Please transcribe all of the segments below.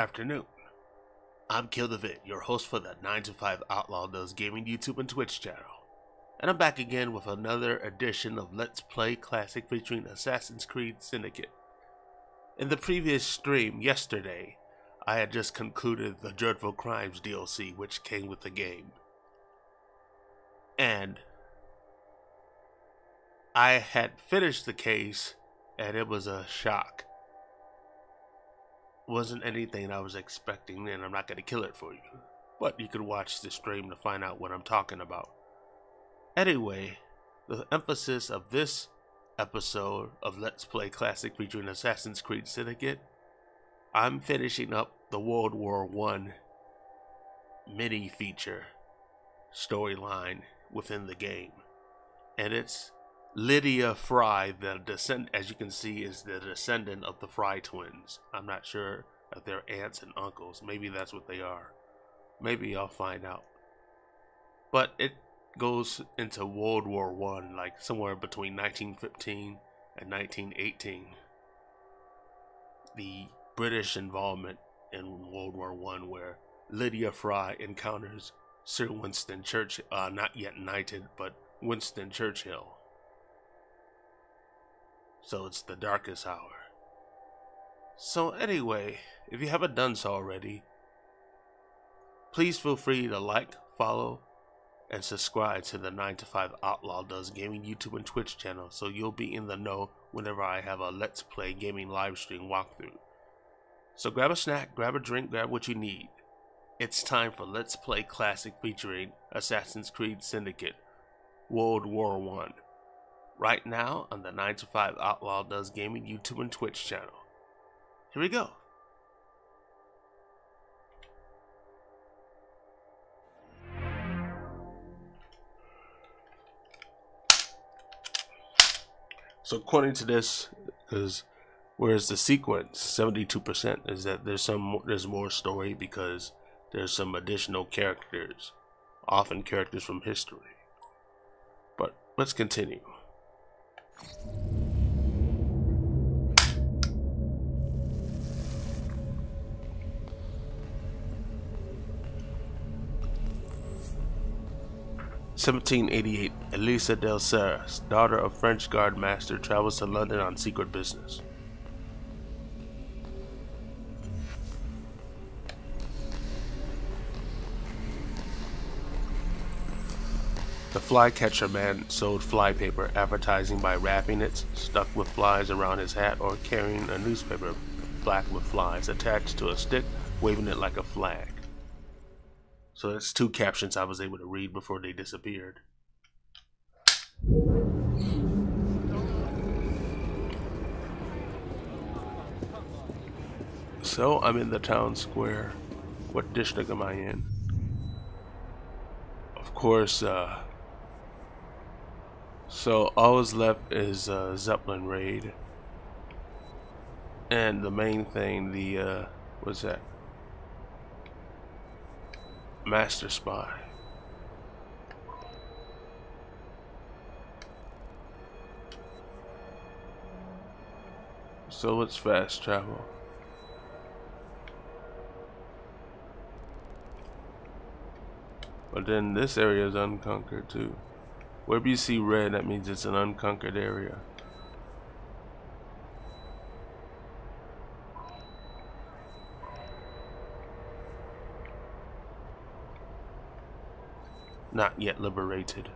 afternoon. I'm Kill the your host for the 9 to 5 Outlaw Does Gaming YouTube and Twitch channel. And I'm back again with another edition of Let's Play Classic featuring Assassin's Creed Syndicate. In the previous stream yesterday, I had just concluded the Dreadful Crimes DLC which came with the game. And I had finished the case and it was a shock wasn't anything I was expecting, and I'm not going to kill it for you. But you could watch the stream to find out what I'm talking about. Anyway, the emphasis of this episode of Let's Play Classic featuring Assassin's Creed Syndicate, I'm finishing up the World War One mini feature storyline within the game. And it's Lydia Frye, the descend, as you can see, is the descendant of the Frye twins. I'm not sure if they're aunts and uncles. Maybe that's what they are. Maybe I'll find out. But it goes into World War One, like somewhere between 1915 and 1918. The British involvement in World War One, where Lydia Frye encounters Sir Winston Churchill, uh, not yet knighted, but Winston Churchill so it's the darkest hour. So, anyway, if you haven't done so already, please feel free to like, follow, and subscribe to the 9 to 5 Outlaw Does Gaming YouTube and Twitch channel so you'll be in the know whenever I have a Let's Play Gaming live stream walkthrough. So grab a snack, grab a drink, grab what you need. It's time for Let's Play Classic featuring Assassin's Creed Syndicate World War One right now on the 9 to 5 Outlaw Does Gaming YouTube and Twitch channel. Here we go. So according to this, because whereas the sequence 72% is that there's some there's more story because there's some additional characters, often characters from history. But let's continue. 1788, Elisa del Serres, daughter of French guard master, travels to London on secret business. The flycatcher man sold flypaper, advertising by wrapping it stuck with flies around his hat or carrying a newspaper black with flies attached to a stick, waving it like a flag. So that's two captions I was able to read before they disappeared. So I'm in the town square. What district am I in? Of course, uh, so all that's left is uh, Zeppelin raid, and the main thing, the uh, what's that? Master Spy. So let's fast travel. But then this area is unconquered too. Wherever you see red, that means it's an unconquered area. Not yet liberated.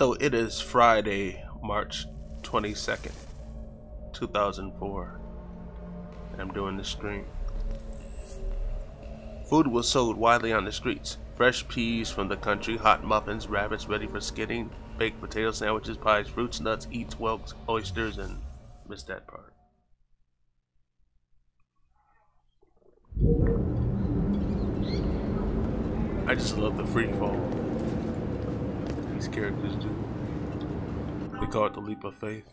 So it is Friday, March 22nd, 2004. And I'm doing the stream. Food was sold widely on the streets. Fresh peas from the country, hot muffins, rabbits ready for skidding, baked potato sandwiches, pies, fruits, nuts, eats, whelks, oysters, and missed that part. I just love the free fall these characters do. They call it the leap of faith.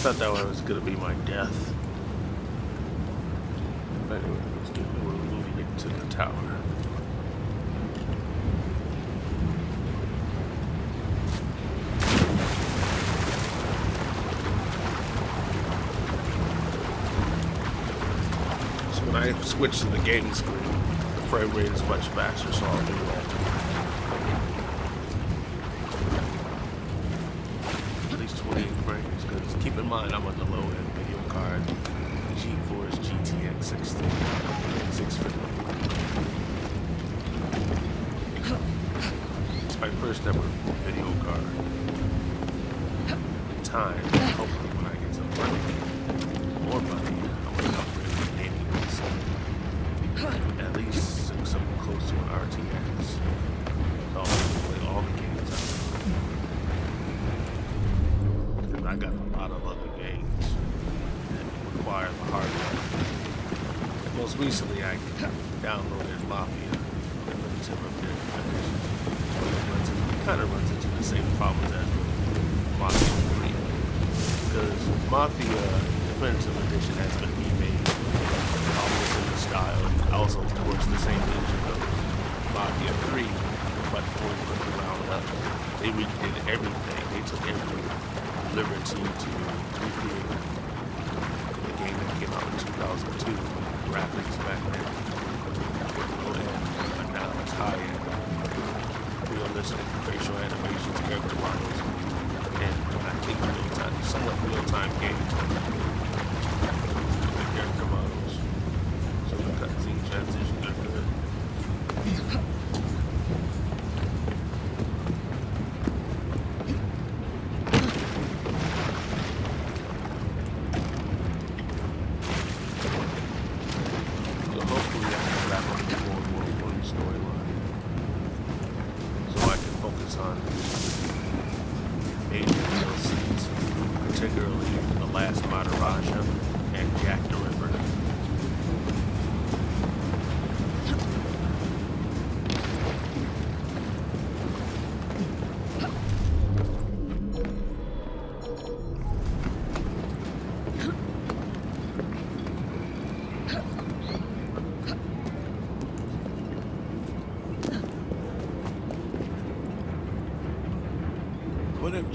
thought that one was gonna be my death. But anyway, let's do it. We're moving to the tower. So when I switch to the game screen, the frame rate is much faster, so I'll do that.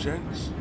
gents.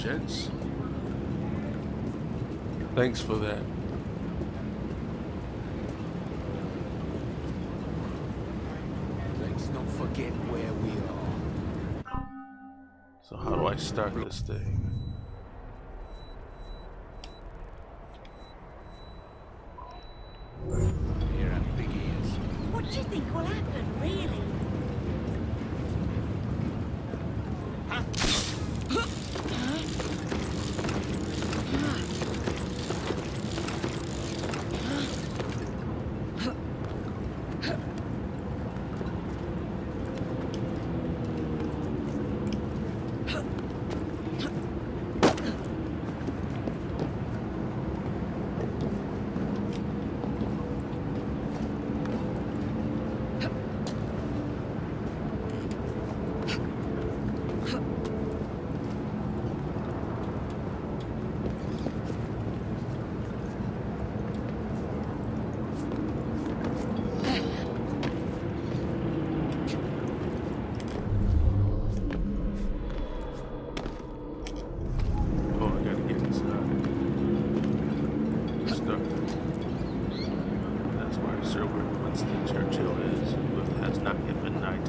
Gents. Thanks for that. Let's not forget where we are. So how do I start this thing? Here are big ears. What do you think will happen, really? Oh, I gotta get inside. Stuck. That's where Sir Winston Churchill is, but it has not yet been night.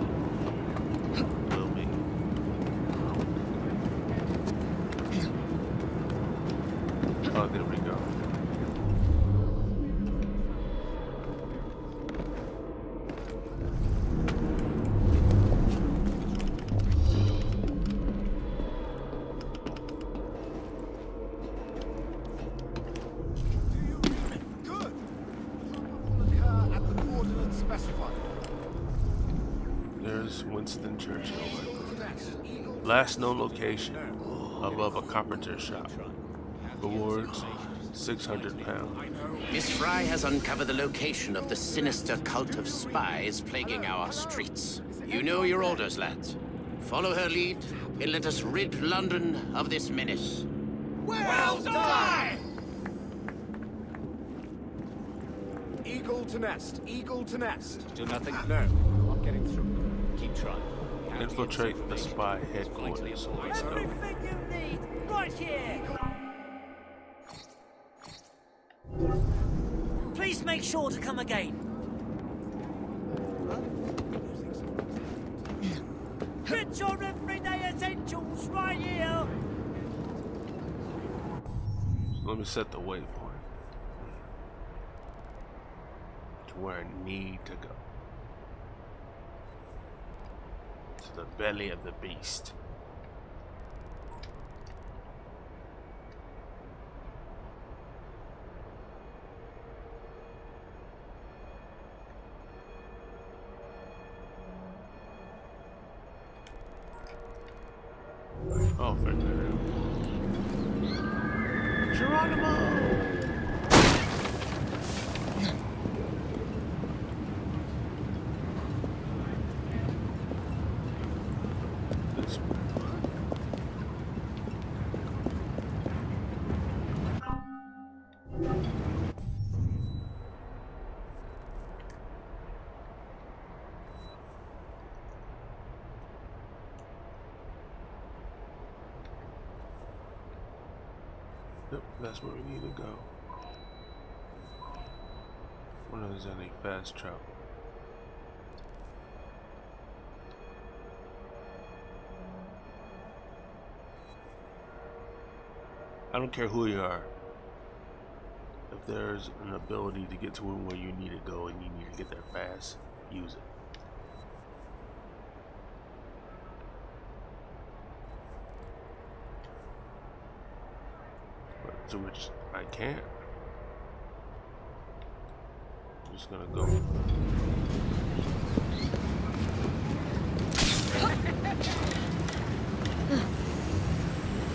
Will be. Oh, there we go. Good. Will occur at the coordinates specified. There's Winston Churchill right there. Last known location above a carpenter shop. Rewards 600 pounds. Miss Frye has uncovered the location of the sinister cult of spies plaguing our streets. You know your orders, lads. Follow her lead, and let us rid London of this menace. Well done! Eagle to nest. Eagle to nest. Do nothing? No, not getting through. Keep trying. Infiltrate the spy headquarters. Let's go. Everything you need, right here! Please make sure to come again. Get your everyday essentials right here! Let me set the waypoint to where I need to go. To the belly of the beast. Oh, Fernando. Geronimo! This Yep, that's where we need to go. There's any fast travel. I don't care who you are. If there's an ability to get to where you need to go and you need to get there fast, use it. But to which I can't. I'm just gonna go.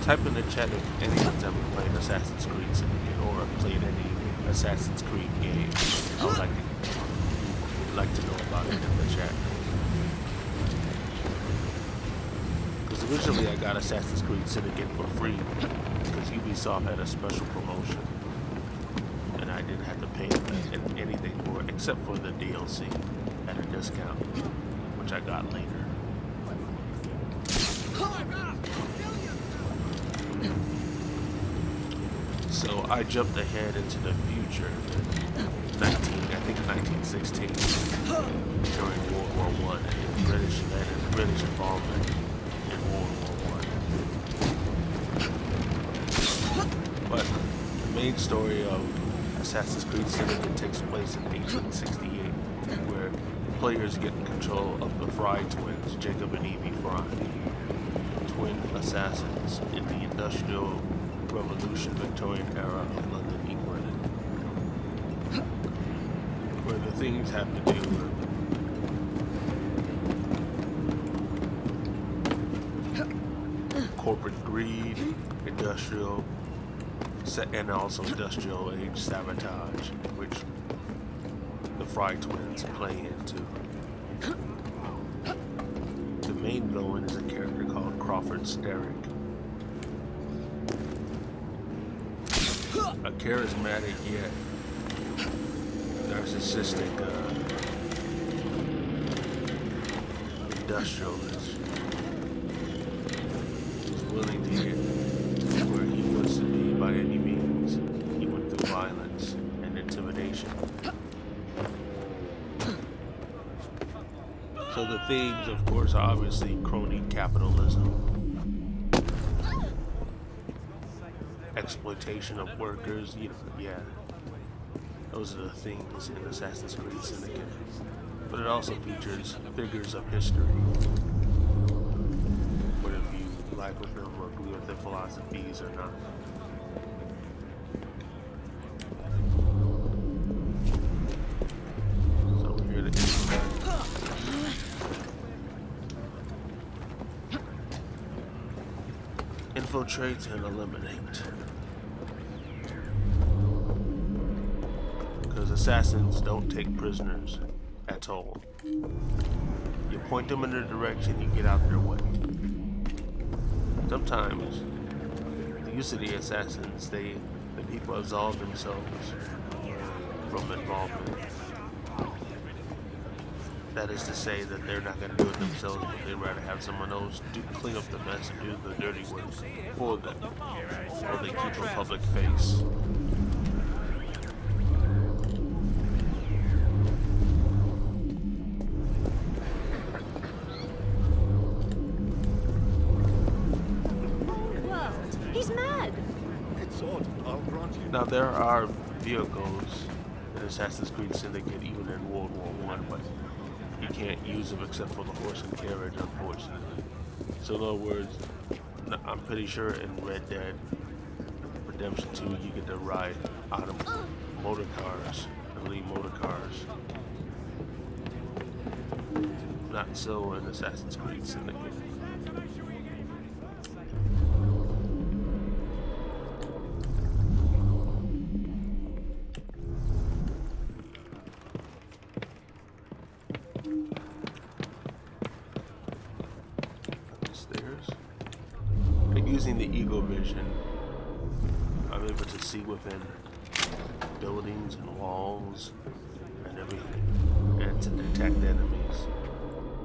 Type in the chat if anyone's ever played Assassin's Creed Syndicate or played any Assassin's Creed game. I would like to like to know about it in the chat. Because originally I got Assassin's Creed Syndicate for free because Ubisoft had a special promotion. And I didn't have to pay anything for it except for the DLC at a discount, which I got later. So I jumped ahead into the future, 19, I think 1916, during World War One, British led British involvement the story of Assassin's Creed Syndicate takes place in 1868, where players get control of the Frye twins, Jacob and Evie Frye, twin assassins in the Industrial Revolution Victorian era of London, England, where the things have to do with and also industrial age sabotage, which the Frye twins play into. The main villain is a character called Crawford Starrick. A charismatic yet narcissistic uh, industrialist who's willing to get where he wants to be by any means, even through violence and intimidation. So the themes, of course, are obviously crony capitalism, exploitation of workers, you know, yeah. Those are the things in Assassin's Creed Syndicate. But it also features figures of history. Whether you like with them or agree with their philosophies or not. Infiltrate and eliminate. Because assassins don't take prisoners at all. You point them in their direction, you get out of their way. Sometimes, the use of the assassins, they, the people absolve themselves from involvement. That is to say that they're not going to do it themselves, but they'd rather have someone else do clean up the mess and do the dirty work for them, or they keep a public face. He's mad. It's odd, I'll grant you. Now there are vehicles in Assassin's Creed Syndicate, even in World War One, but you can't use them except for the horse and carriage, unfortunately. So in other words, I'm pretty sure in Red Dead Redemption 2, you get to ride out of motor cars, elite motor cars. Not so in Assassin's Creed Syndicate. Able within buildings and walls and everything, and to detect enemies.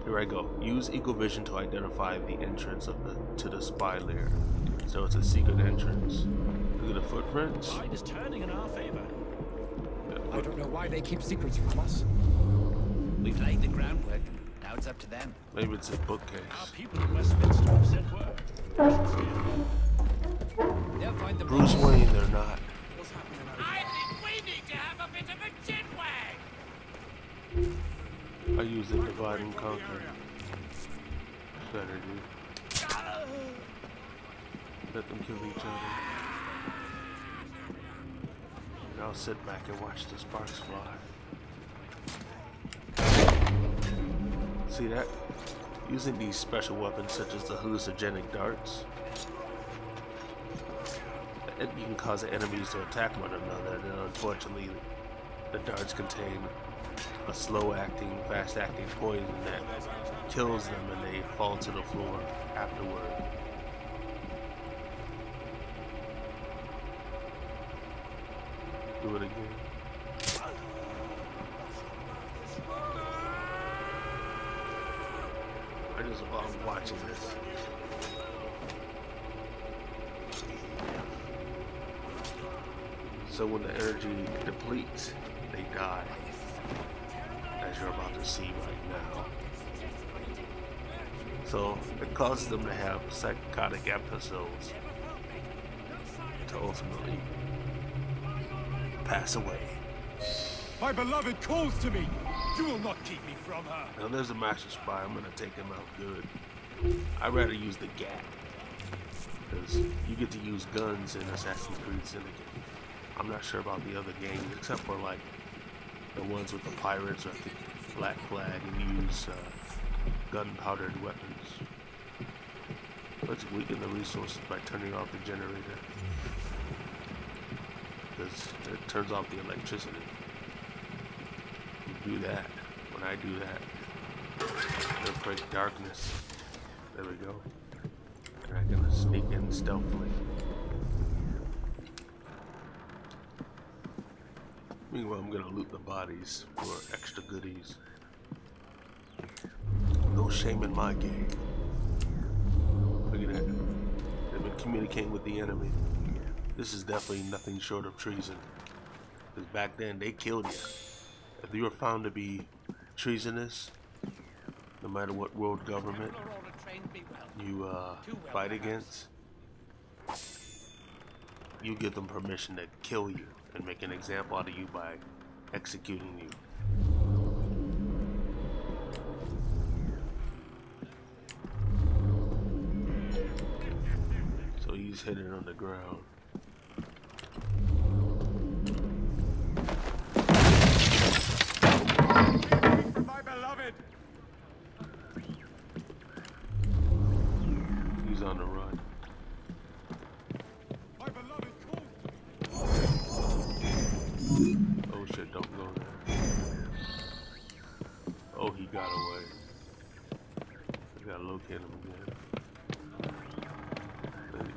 Here I go. Use Eagle Vision to identify the entrance of the to the spy lair. So it's a secret entrance. Look at the footprints. Tide is turning in our favor. I don't know why they keep secrets from us. We've laid the groundwork. Now it's up to them. Maybe it's a bookcase. Our people in Westminster have sent word. They'll find the Bruce Wayne, they're not. Sit back and watch the sparks fly. See that? Using these special weapons such as the hallucinogenic darts, you can cause the enemies to attack one another, and unfortunately, the darts contain a slow-acting, fast-acting poison that kills them and they fall to the floor afterward. do it again. I just love watching this. So when the energy depletes, they die. As you're about to see right now. So it causes them to have psychotic episodes to ultimately pass away. My beloved calls to me. You will not keep me from her. Now there's a master spy. I'm gonna take him out good. I'd rather use the Gat because you get to use guns in Assassin's Creed Syndicate. I'm not sure about the other games except for like the ones with the pirates or the Black Flag and use uh, gunpowdered weapons. Let's weaken the resources by turning off the generator because it turns off the electricity. You do that. When I do that, break darkness. There we go. And I'm gonna sneak in stealthily. Meanwhile, I'm gonna loot the bodies for extra goodies. No shame in my game. Look at that. They've been communicating with the enemy. This is definitely nothing short of treason. Because back then, they killed you. If you were found to be treasonous, no matter what world government you uh, fight against, you give them permission to kill you and make an example out of you by executing you. So he's hidden on the ground.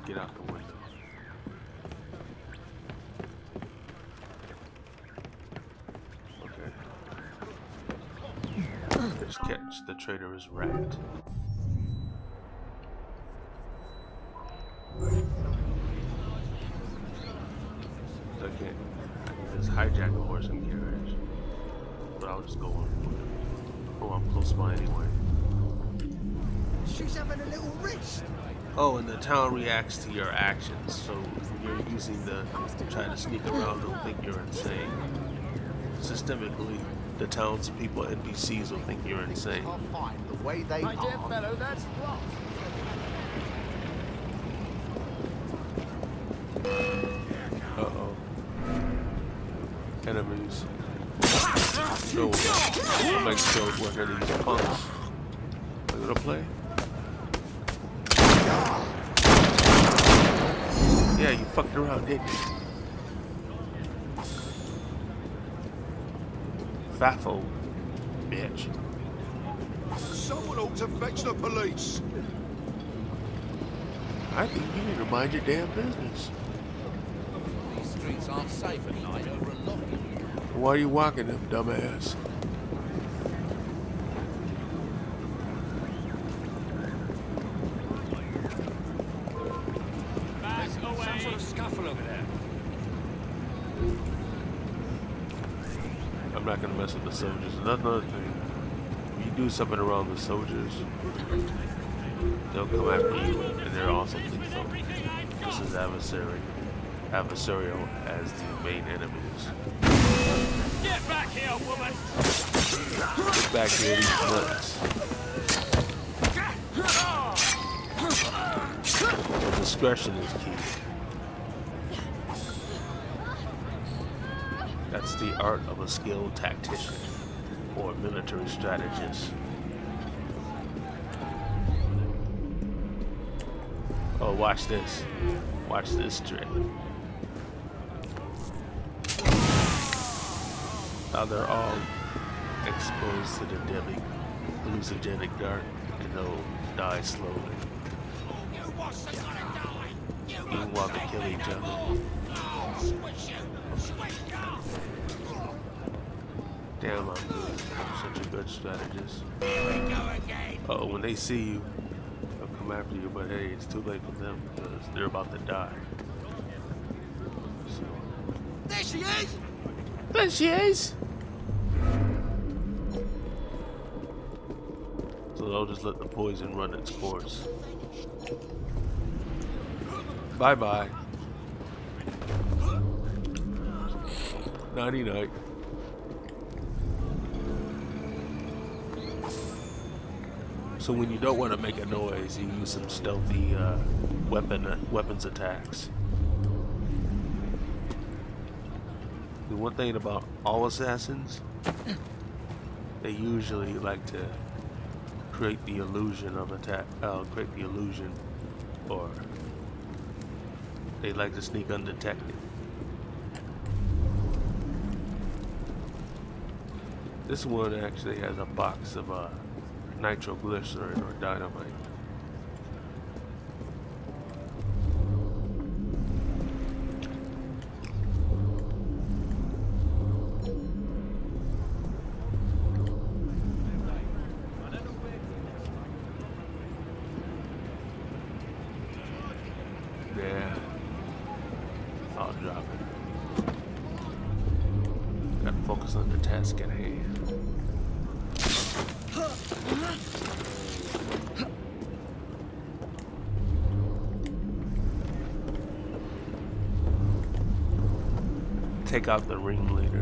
Get out the window. Okay. Catch the traitorous rat. So I can just hijack a horse and carriage. But I'll just go on foot. Oh, I'm close by anyway. She's having a little wrist. Oh, and the town reacts to your actions. So you're using the trying to sneak around. They'll think you're insane. Systemically, the townspeople, NPCs, will think you're insane. Can't the way they My dear are. fellow, that's what. Uh oh. Enemies. No. I'm like so one of these punks. I'm gonna play. Yeah, you fucked around, didn't you? Faffo, bitch. Someone ought to fetch the police. I think you need to mind your damn business. These streets aren't safe at night over a lot. Why are you walking them, dumbass? I'm not gonna with the soldiers. And that's another thing. If you do something around the soldiers, they'll come after you, and they're also lethal. This is adversary, adversarial as the main enemies. Get back here, woman! Get back here, these nuts. Ah! Discretion is key. That's the art of a skilled tactician or military strategist. Oh, watch this. Watch this trick. Now they're all exposed to the deadly hallucinogenic dark and they'll die slowly. Even while they kill each other. Damn, I'm good. I'm such a good strategist. Uh oh, when they see you, they'll come after you, but hey, it's too late for them because they're about to die. So, There she is! there she is! So they'll just let the poison run its course. Bye bye. Nighty night. So when you don't want to make a noise, you use some stealthy uh, weapon weapons attacks. The one thing about all assassins, they usually like to create the illusion of attack, uh, create the illusion, or they like to sneak undetected. This one actually has a box of uh, nitroglycerin or dynamite. Take out the ringleader.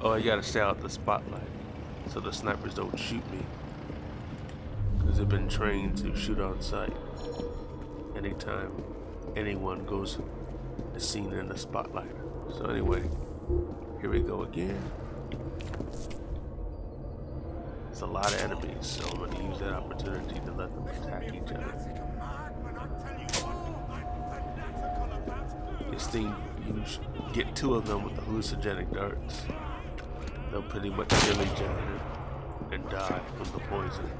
Oh, you gotta stay out the spotlight so the snipers don't shoot me. Because they've been trained to shoot on sight. Anytime anyone goes is seen in the spotlight. So anyway, here we go again. It's a lot of enemies, so I'm gonna use that opportunity to let them attack each other. This thing, you get two of them with the hallucinogenic darts. They'll pretty much kill each other and die from the poison.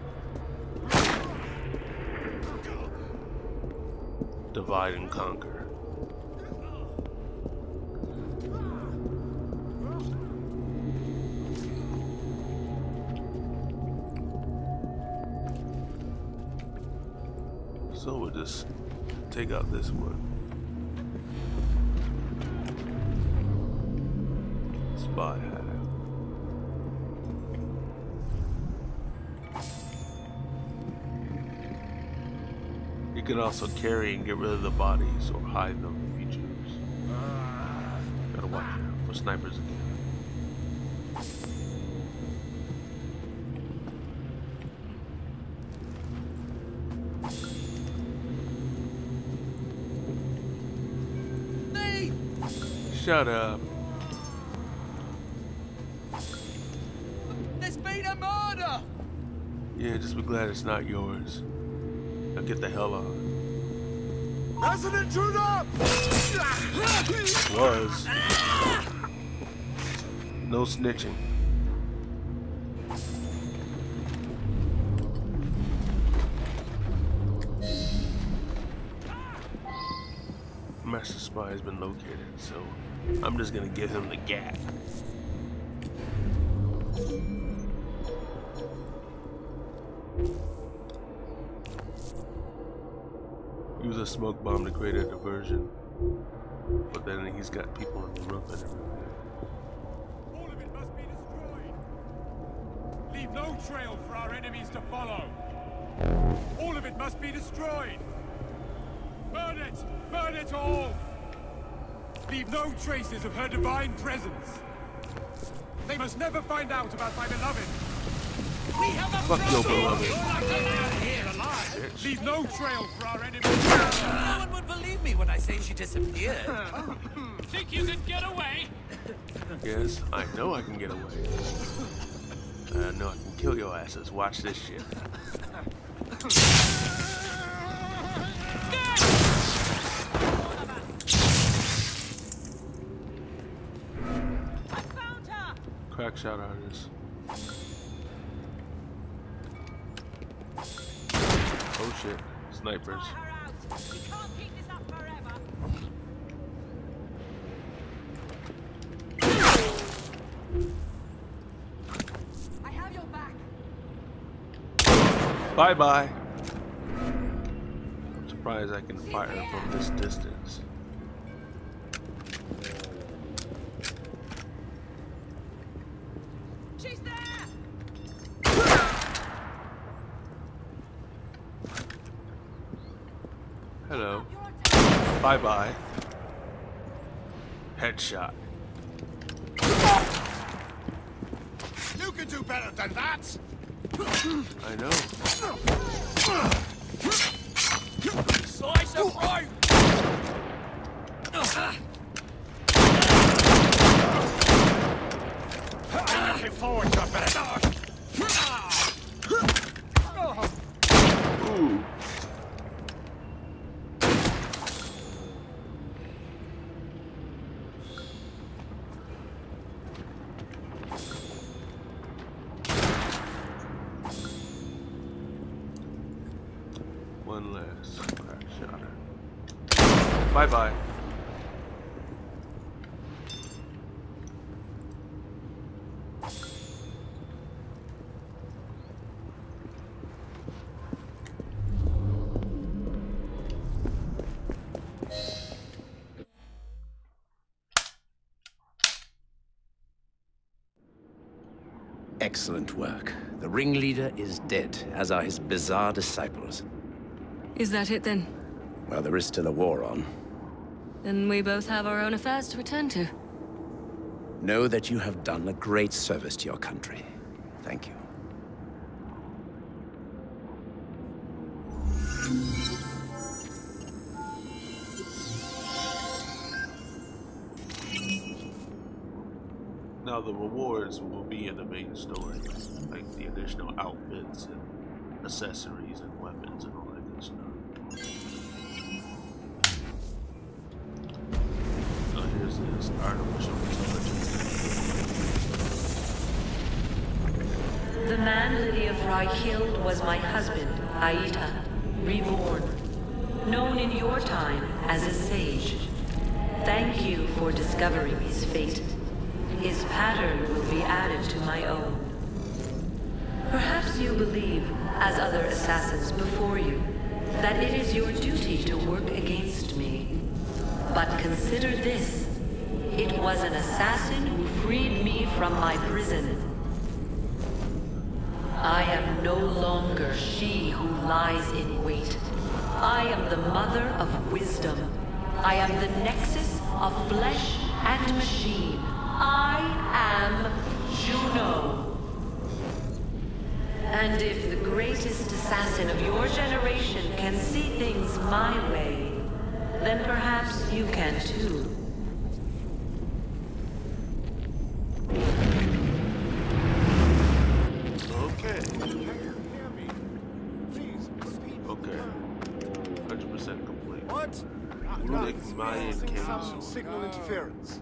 Divide and conquer. Just take out this one. Spot hat. You can also carry and get rid of the bodies or hide them if you choose. Gotta watch out for snipers again. Shut up. There's been a murder! Yeah, just be glad it's not yours. Now get the hell on. As an intruder! Was. No snitching. Master Spy has been located, so just gonna give him the gap. Use a smoke bomb to create a diversion. But then he's got people on the roof and everything. All of it must be destroyed. Leave no trail for our enemies to follow. All of it must be destroyed. Burn it! Burn it all! Leave no traces of her divine presence. They must never find out about my beloved. We have a Fuck your beloved. here alive! Leave no trail for our enemies. No one would believe me when I say she disappeared. Think you can get away? Yes, I know I can get away. I know I can kill your asses. Watch this shit. fuck out out is. Oh shit, snipers. Bye bye. I'm surprised I can fire from this distance. Attacked. Bye bye. Headshot. You can do better than that! I know. Slice of throat. Looking forward to a better Ooh. One last crack shot. Bye bye. Excellent work. The ringleader is dead, as are his bizarre disciples. Is that it then? Well, there is still a war on. Then we both have our own affairs to attend to. Know that you have done a great service to your country. Thank you. The rewards will be in the main story, like the additional outfits and accessories and weapons and all that good stuff. So here's this artificial intelligence. The man Lydia Frye killed was my husband, Aita, reborn. Known in your time as a sage. Thank you for discovering his fate. His pattern will be added to my own. Perhaps you believe, as other assassins before you, that it is your duty to work against me. But consider this. It was an assassin who freed me from my prison. I am no longer she who lies in wait. I am the mother of wisdom. I am the nexus of flesh and machine. I am Juno. And if the greatest assassin of your generation can see things my way, then perhaps you can too. Okay, Hear me. Please, speak. okay. 100% complete. What? Runic Right. Mayan Some Council. signal interference.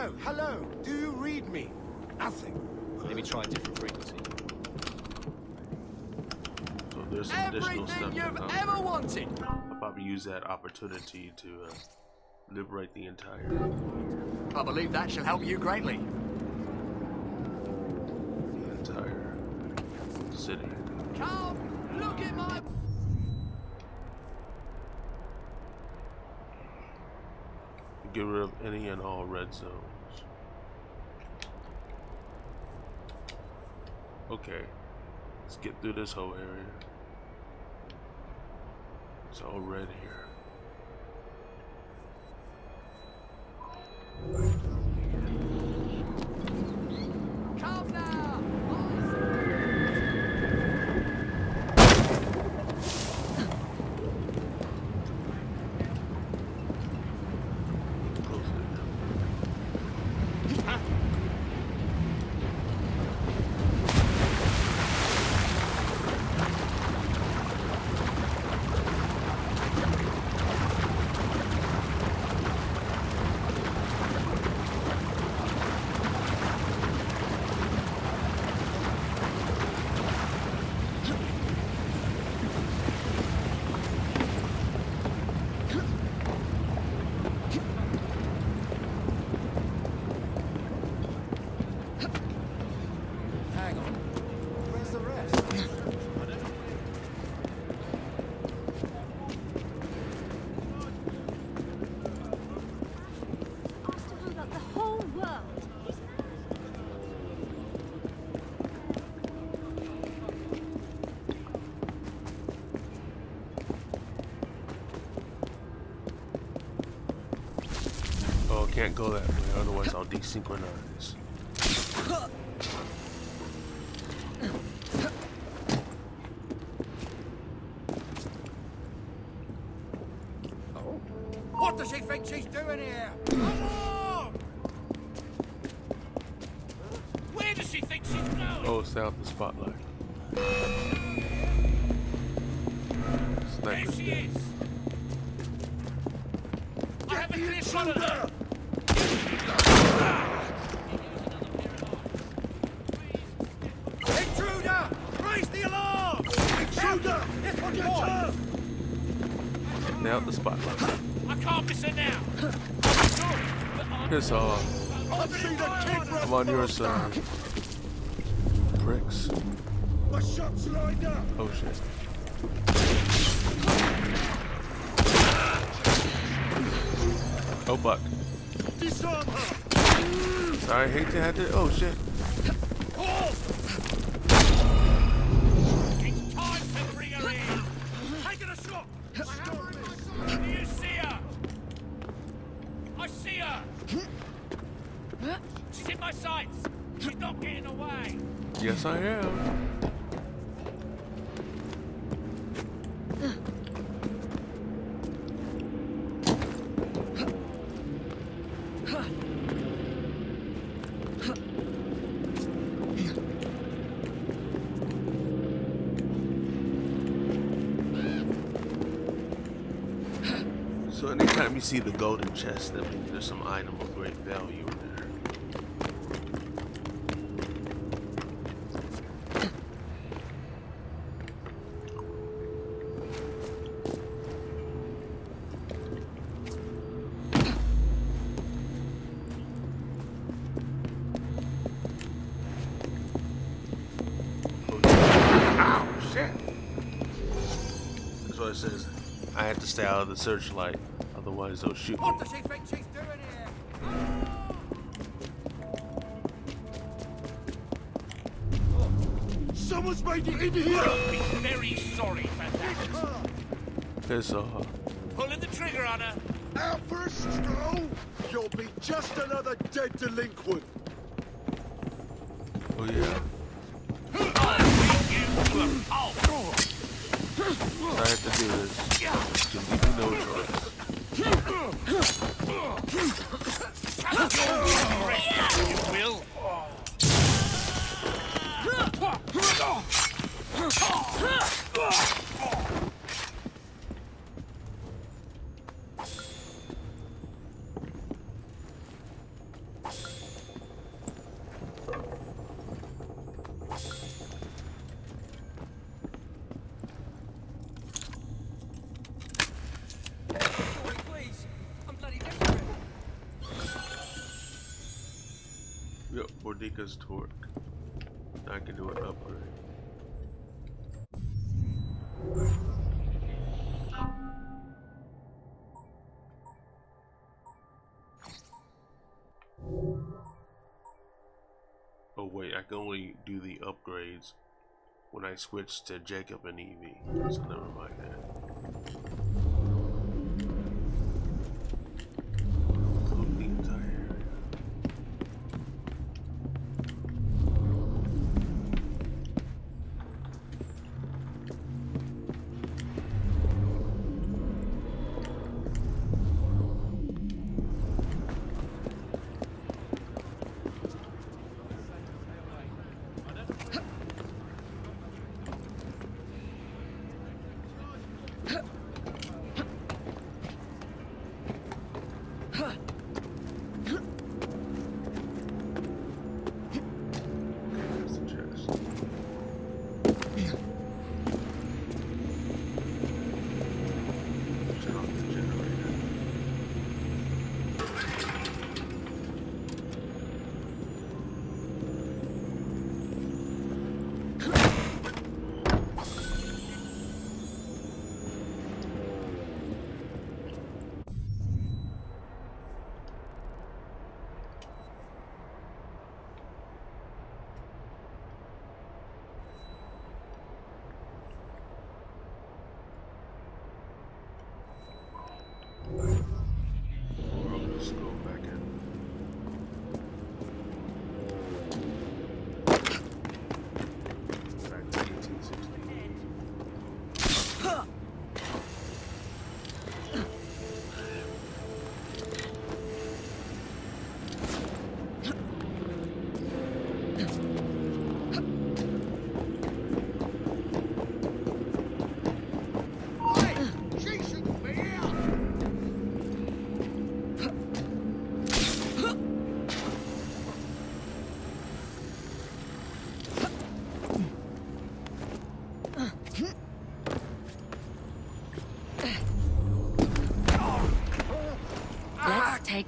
Hello, hello. Do you read me? Nothing. Maybe try a different frequency. So there's some additional stuff Everything you've come. ever wanted. I'll probably use that opportunity to uh, liberate the entire I believe that shall help you greatly. the entire city. Come, look at my. Get rid of any and all red zones. Okay, let's get through this whole area. It's all red here. Come now. Close it. Can't go that way, otherwise I'll desynchronize. Piss uh, off. I've seen a kid run I'm on your side. Uh, pricks. My shot's lined up! Oh shit. Oh buck. Sorry, I hate to have to. Oh shit. See the golden chest, that means there's some item of great value in there. Ow, shit. That's what it says. I had to stay out of the searchlight, otherwise they'll shoot. What does she think she's doing here? Oh! Someone's made it in here! I'll be very sorry for that. Piss off. Pulling the trigger on her. Out for a stroll? You'll be just another dead delinquent. Bordika's torque. I can do an upgrade. Oh wait, I can only do the upgrades when I switch to Jacob and Evie. So never mind that.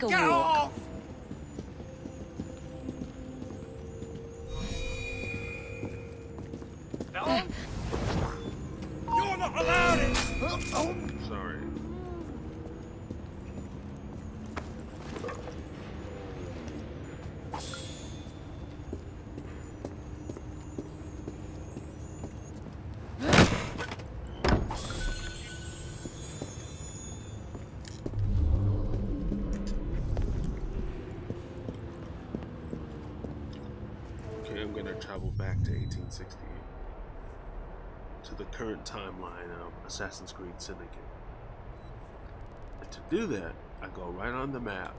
Take to 1868 to the current timeline of Assassin's Creed Syndicate. And to do that, I go right on the map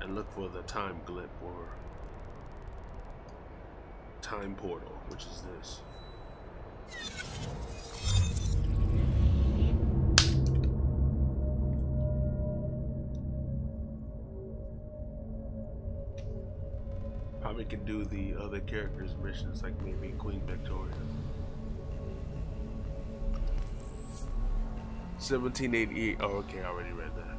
and look for the time glip or time portal, which is this. Probably can do the other characters' missions like maybe Queen Victoria. 1788. Oh, okay, I already read that.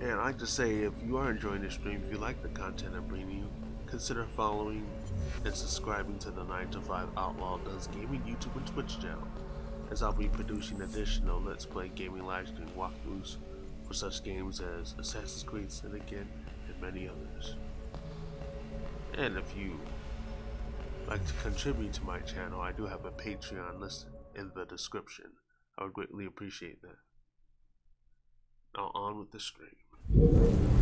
And I'd like to say, if you are enjoying the stream, if you like the content I'm bringing you, consider following and subscribing to the 9 to 5 Outlaw Does Gaming YouTube and Twitch channel, as I'll be producing additional Let's Play gaming live stream walkthroughs for such games as Assassin's Creed Syndicate and many others. And if you like to contribute to my channel, I do have a Patreon listed in the description. I would greatly appreciate that. Now on with the stream.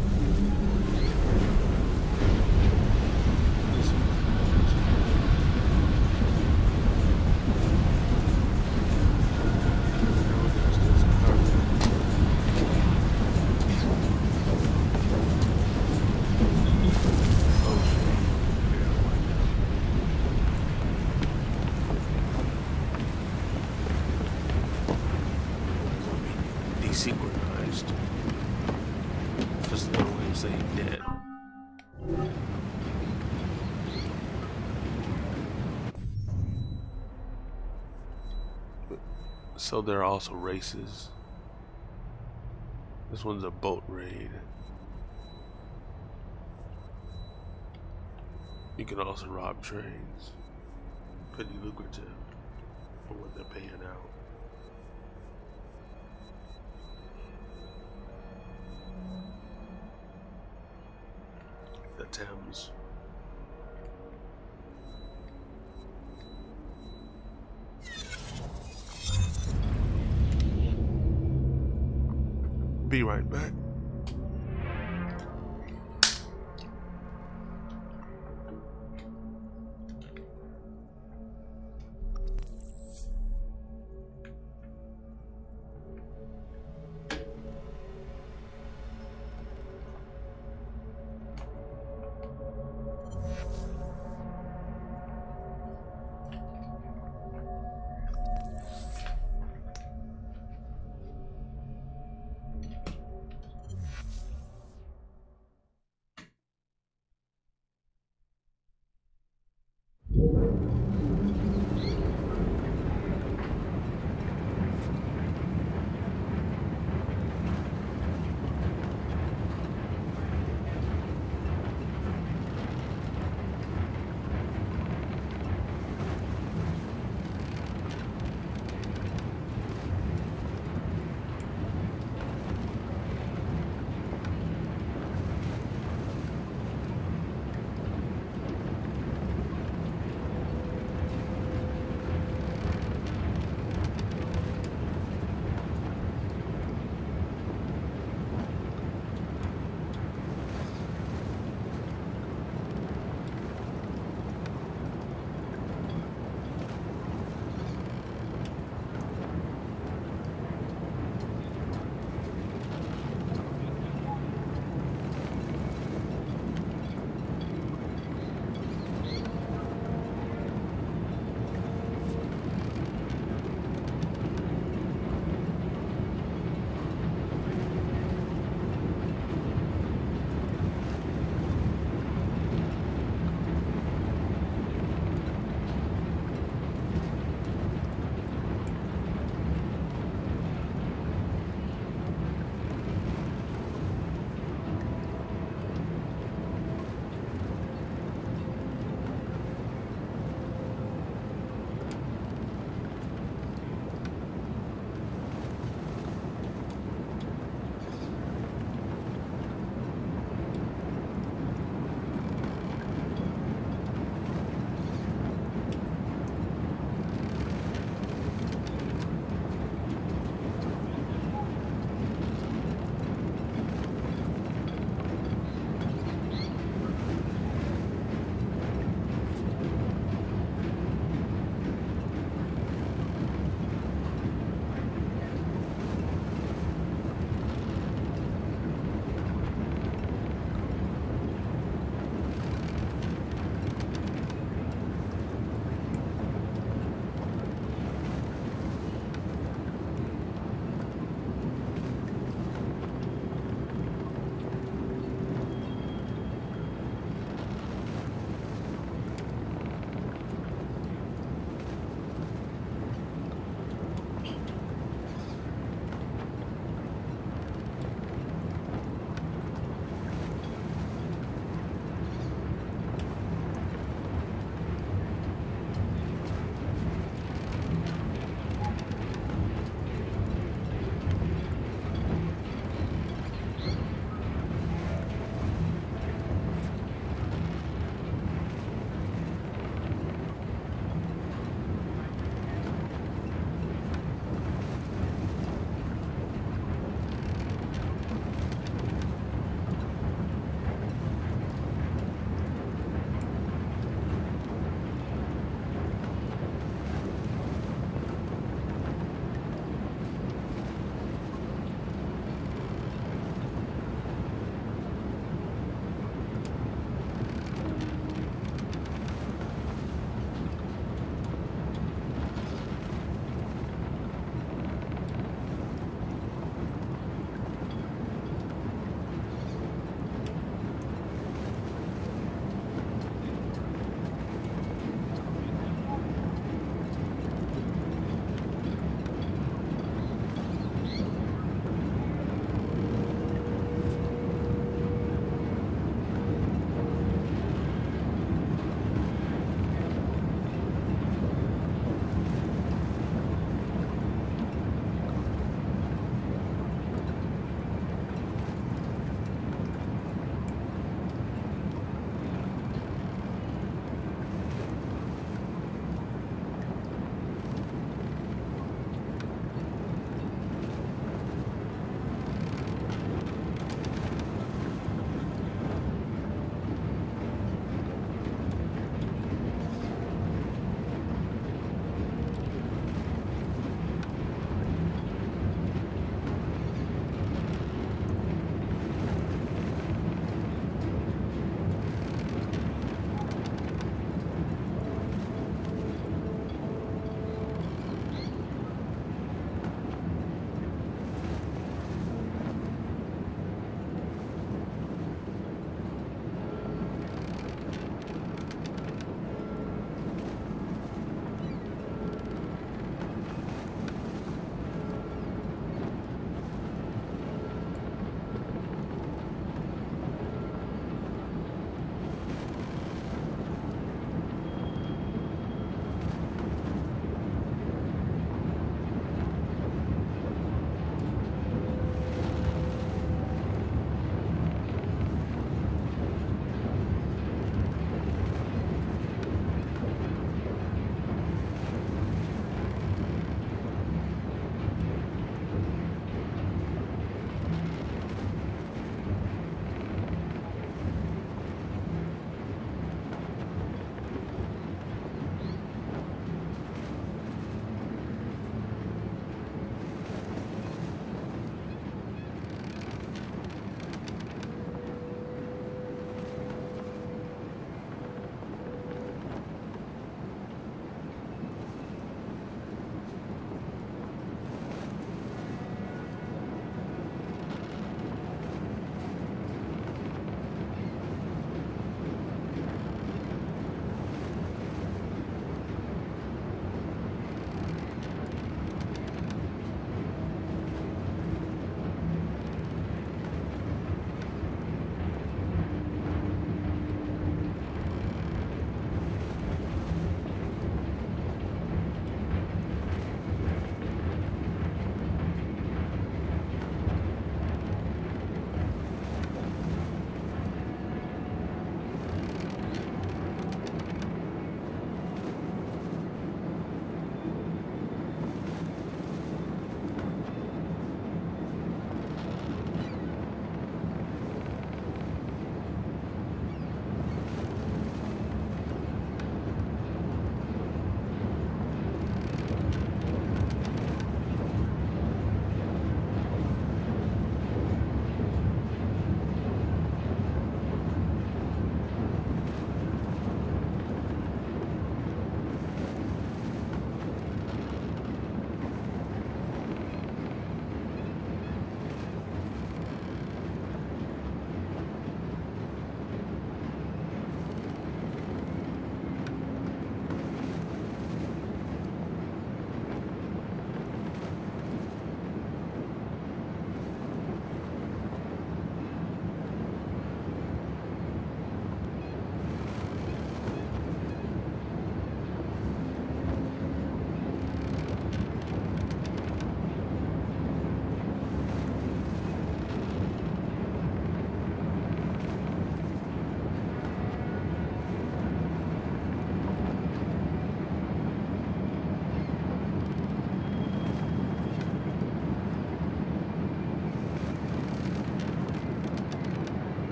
So there are also races. This one's a boat raid. You can also rob trains. Pretty lucrative for what they're paying out. The Thames. Be right back.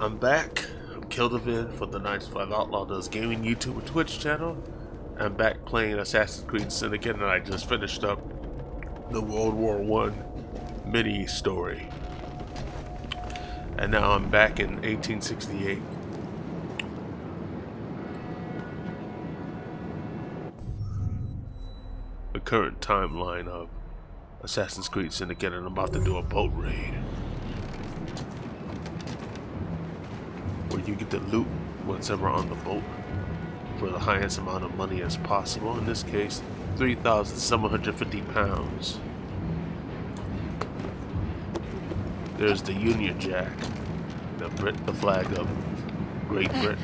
I'm back. I'm Kildavid for the 95 Outlaw Does Gaming YouTube and Twitch channel. I'm back playing Assassin's Creed Syndicate and I just finished up the World War One mini story. And now I'm back in 1868. The current timeline of Assassin's Creed Syndicate and I'm about to do a boat raid. Where you get to loot whatever on the boat for the highest amount of money as possible. In this case, 3,750 pounds. There's the Union Jack, the Brit, the flag of Great Britain.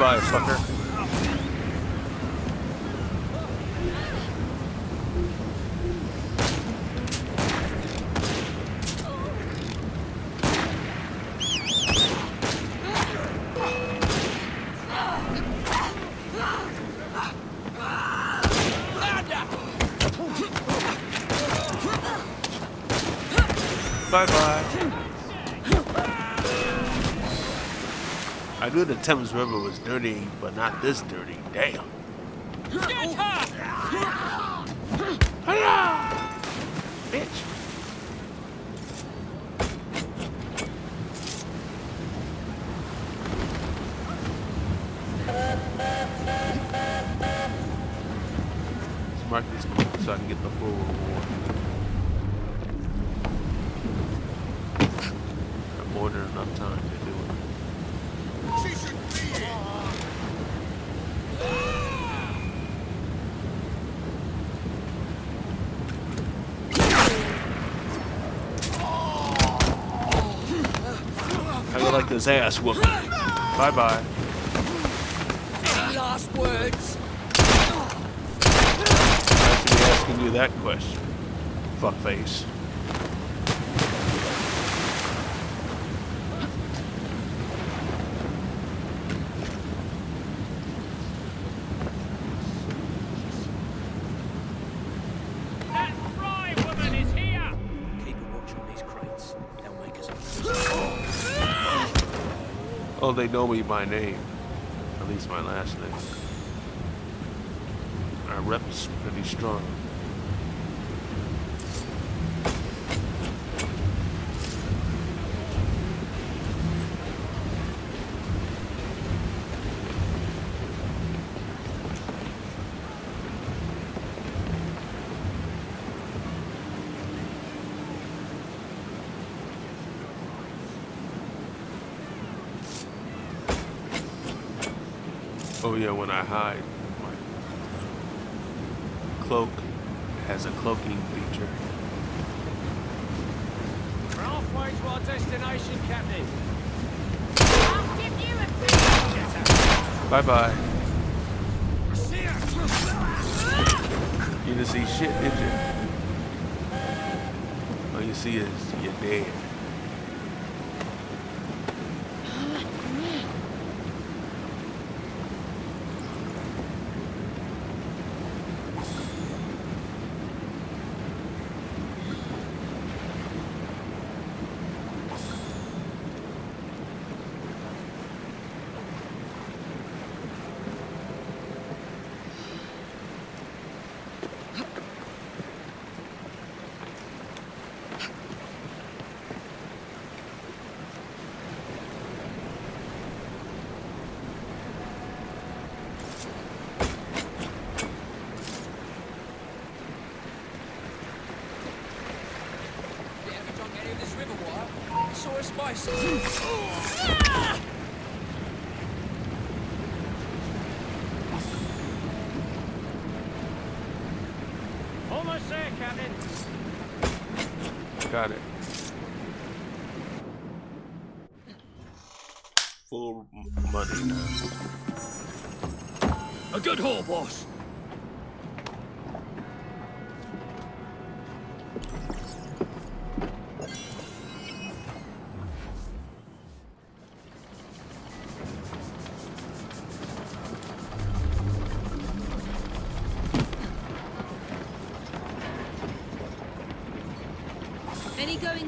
Bye fucker. Bye bye. Knew the Thames River was dirty, but not this dirty. Damn. Get her! Bitch. Let's mark this quick so I can get the full reward. Got more than enough time to do it. She should be here. Would ass whooping. Bye bye. Last words. I should be asking you that question. Fuckface. They know me by name. At least my last name. Our rep's pretty strong. Oh yeah, when I hide, my cloak has a cloaking feature. We're halfway to our destination, Captain. I'll give you a Bye bye. You didn't see shit, did you? All you see is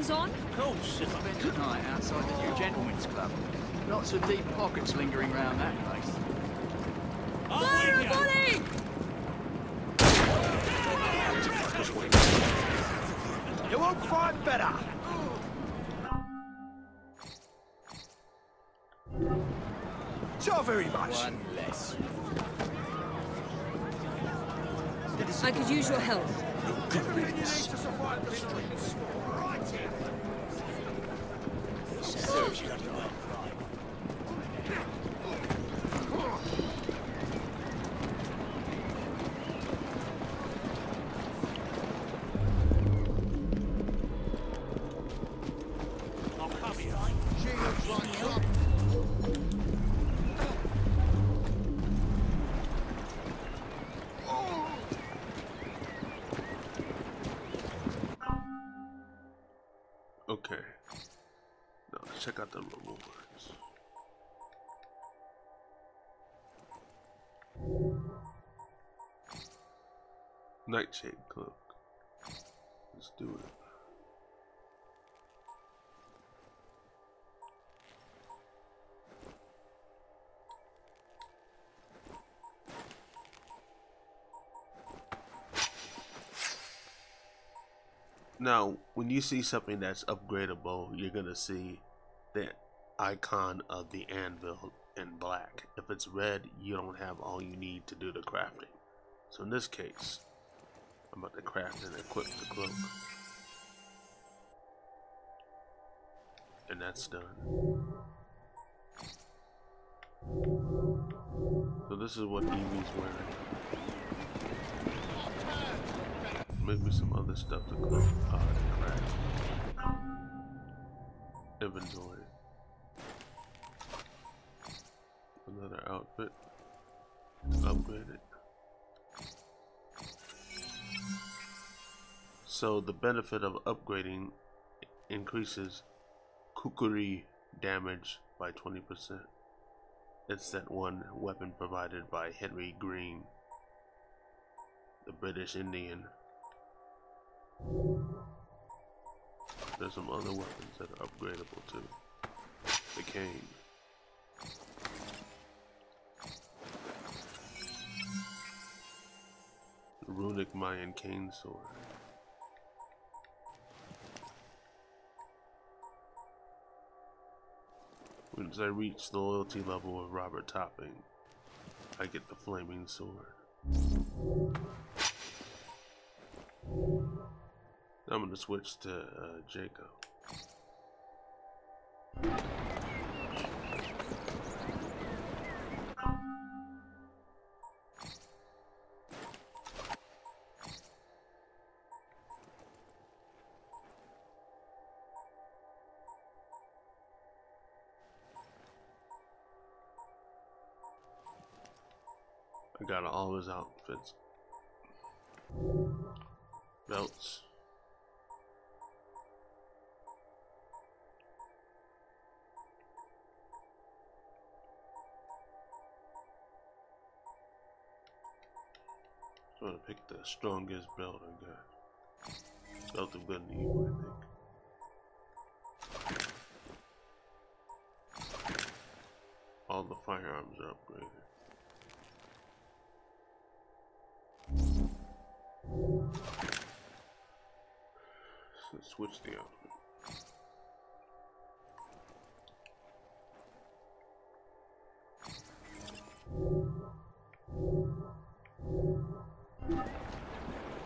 goings on? Of course, if I've been tonight outside the New Gentlemen's Club. Lots of deep pockets lingering around that place. Fire a volley! You won't find better. So very much. One less. I could use your help. Everything you need to survive the streets. Serves you right. Nightshade cloak. Let's do it. Now, when you see something that's upgradable, you're gonna see the icon of the anvil in black. If it's red, you don't have all you need to do the crafting. So in this case, I'm about to craft and equip the cloak. And that's done. So this is what Evie's wearing. Maybe some other stuff to cloak. Uh, craft. Inventory. Another outfit. Upgrade it. So the benefit of upgrading increases kukuri damage by 20%. It's that one weapon provided by Henry Green, the British Indian. There's some other weapons that are upgradable too. The cane. The runic Mayan cane sword. Once I reach the loyalty level of Robert Topping, I get the flaming sword. I'm gonna switch to uh, Jacob. Outfits. Belts. I'm gonna pick the strongest belt I got. Belt of good and evil, I think. All the firearms are upgraded. the switch.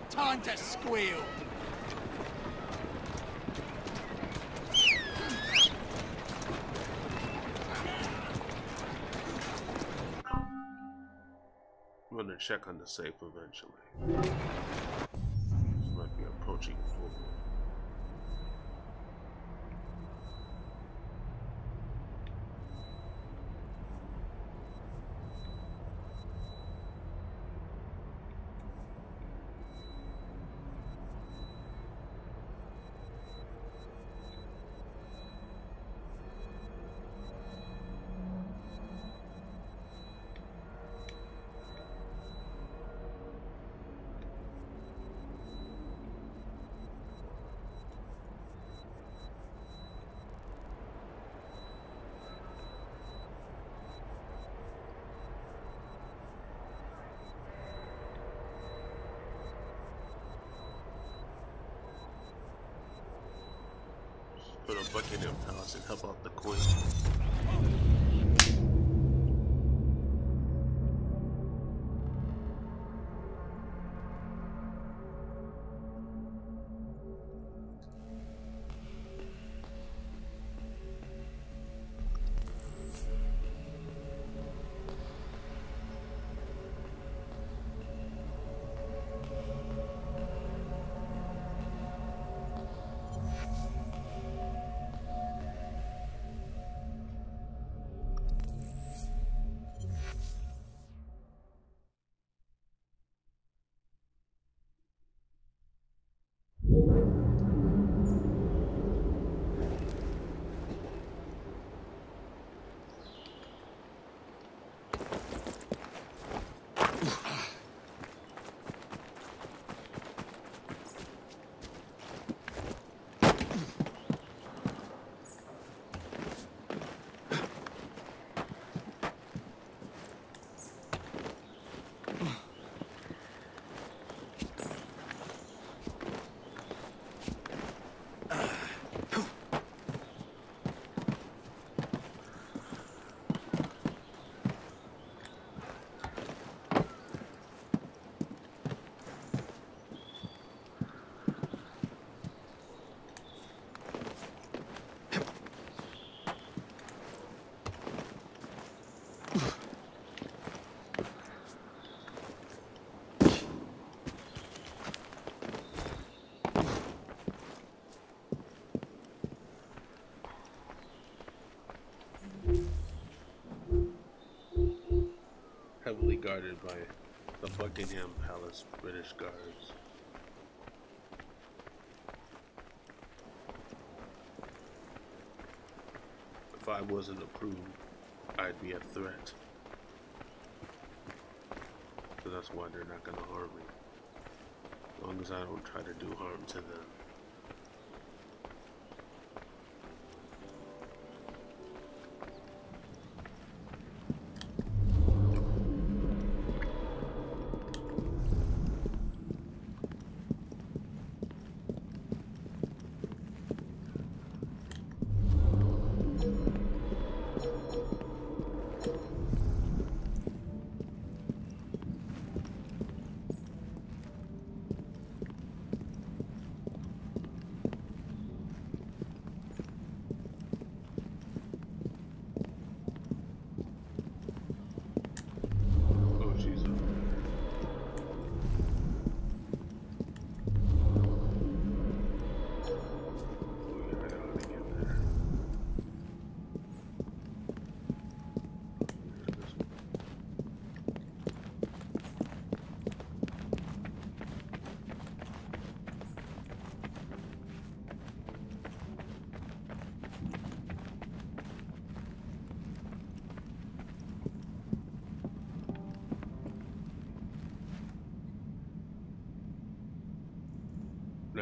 Time to squeal! I'm gonna check on the safe eventually. Heavily guarded by the Buckingham Palace British Guards. If I wasn't approved, I'd be a threat. So that's why they're not gonna harm me. As long as I don't try to do harm to them.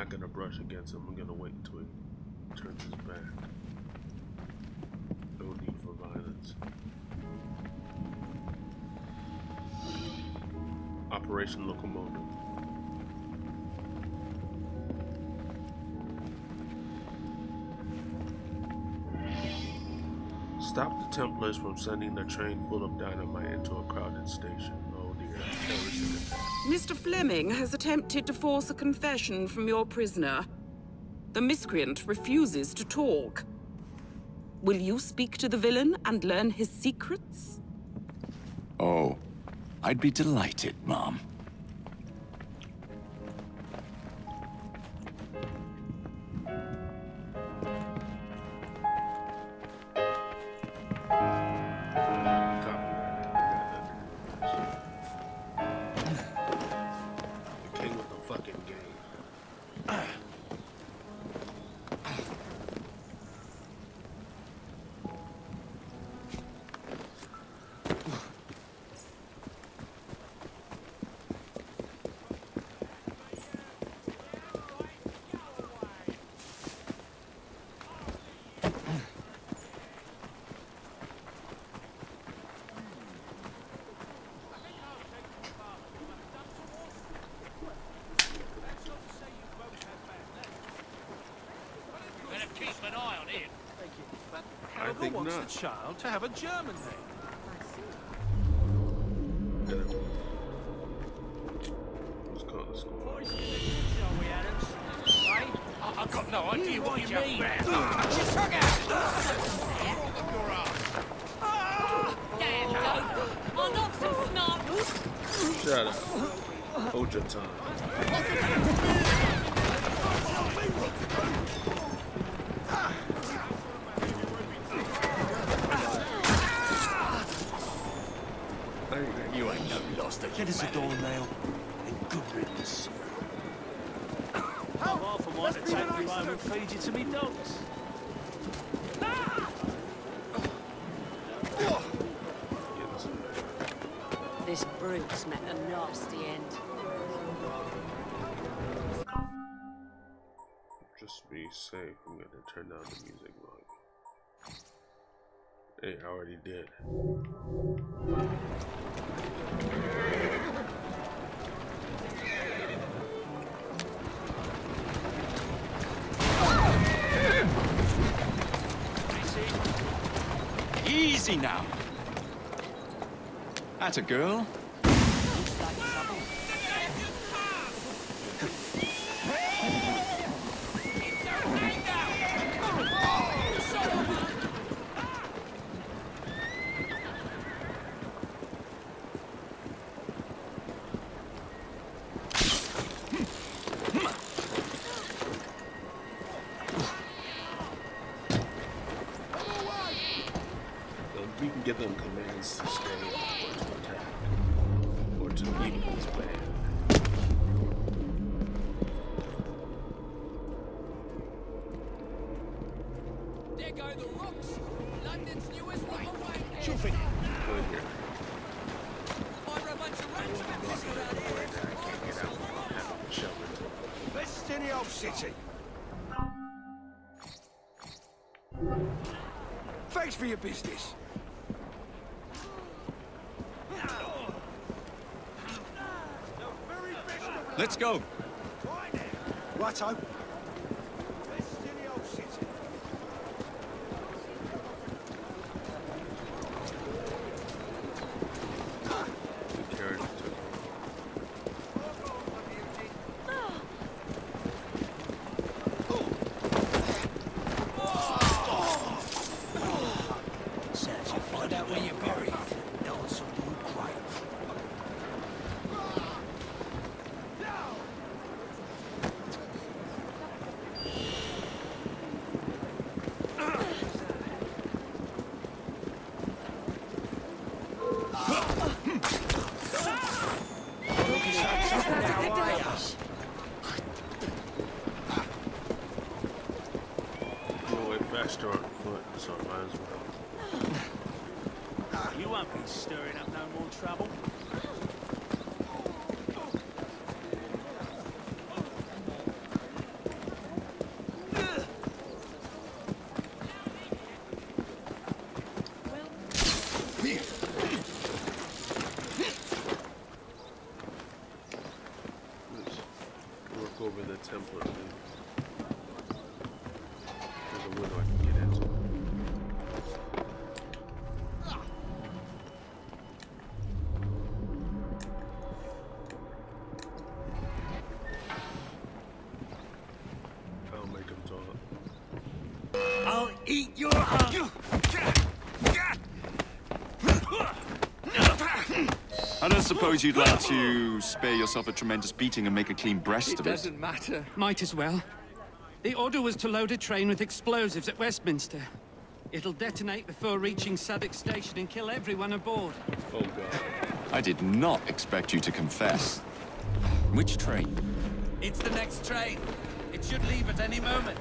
Not gonna brush against him. I'm gonna wait until he turns his back. No need for violence. Operation Locomotive. Stop the Templars from sending a train full of dynamite into a crowded station. Oh dear, attack. Mr. Fleming has attempted to force a confession from your prisoner. The miscreant refuses to talk. Will you speak to the villain and learn his secrets? Oh, I'd be delighted, Mom. to have a German name. I'm gonna turn down the music volume. Hey, I already did. Easy now. That's a girl. business. Let's go. Righto. eat your... I don't suppose you'd like to spare yourself a tremendous beating and make a clean breast it of it? It doesn't matter. Might as well. The order was to load a train with explosives at Westminster. It'll detonate before reaching Southwark Station and kill everyone aboard. Oh, God. I did not expect you to confess. Which train? It's the next train. It should leave at any moment.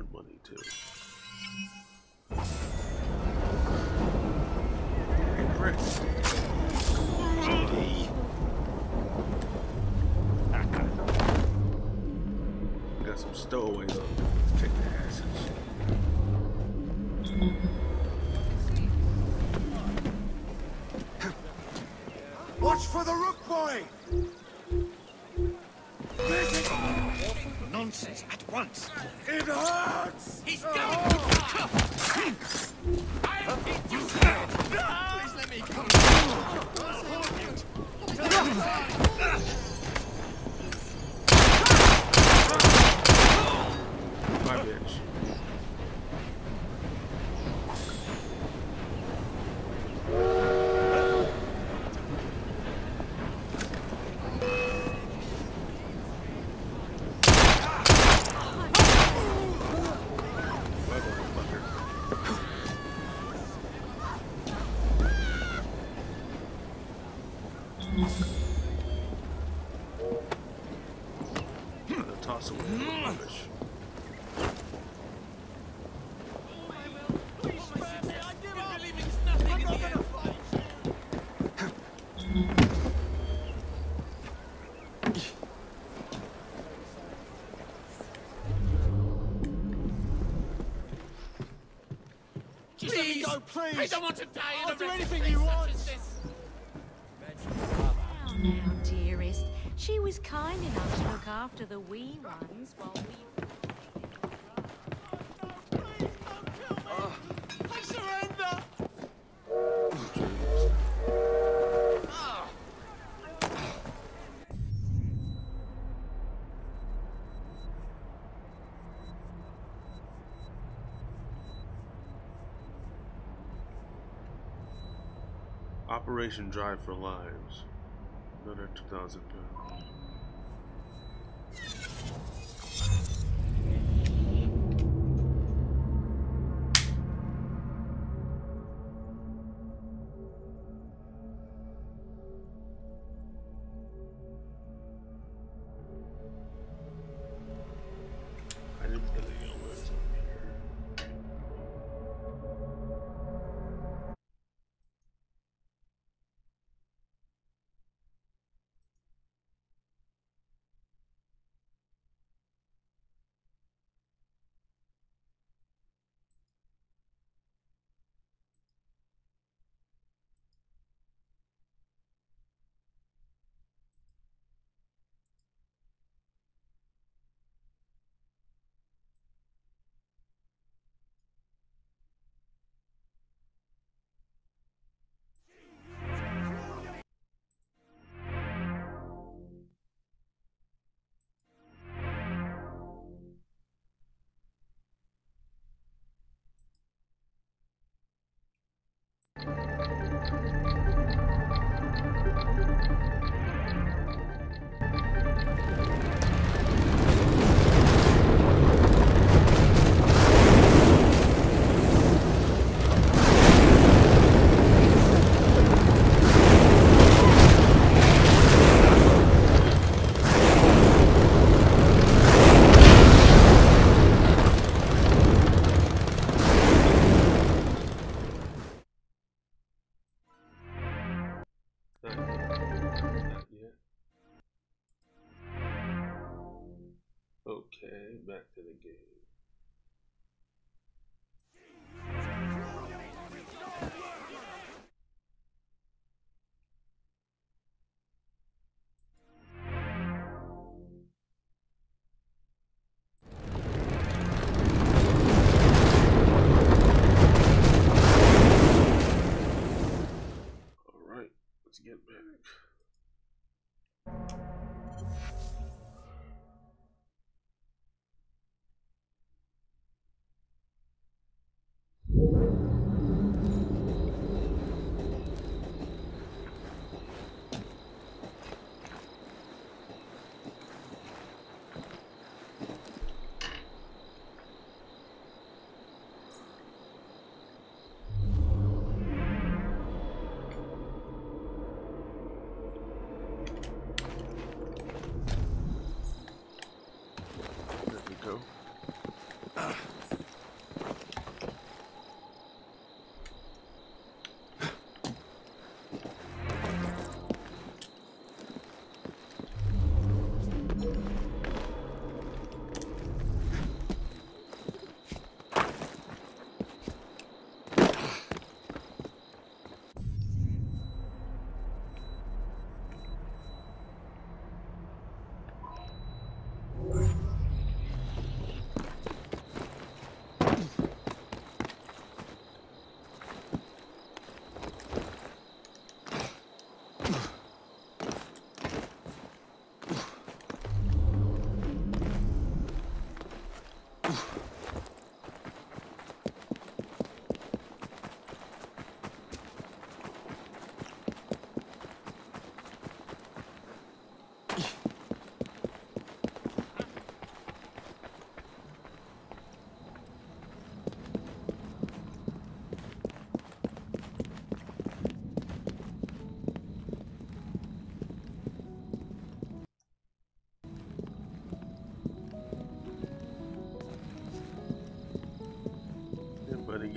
Reward money too. Got some stowaways up. Take the. Watch for the rook please. I don't want to die in I'll a do anything you want. Now, now, dearest. She was kind enough to look after the wee ones while Operation Drive for Lives. Another 2,000 pounds.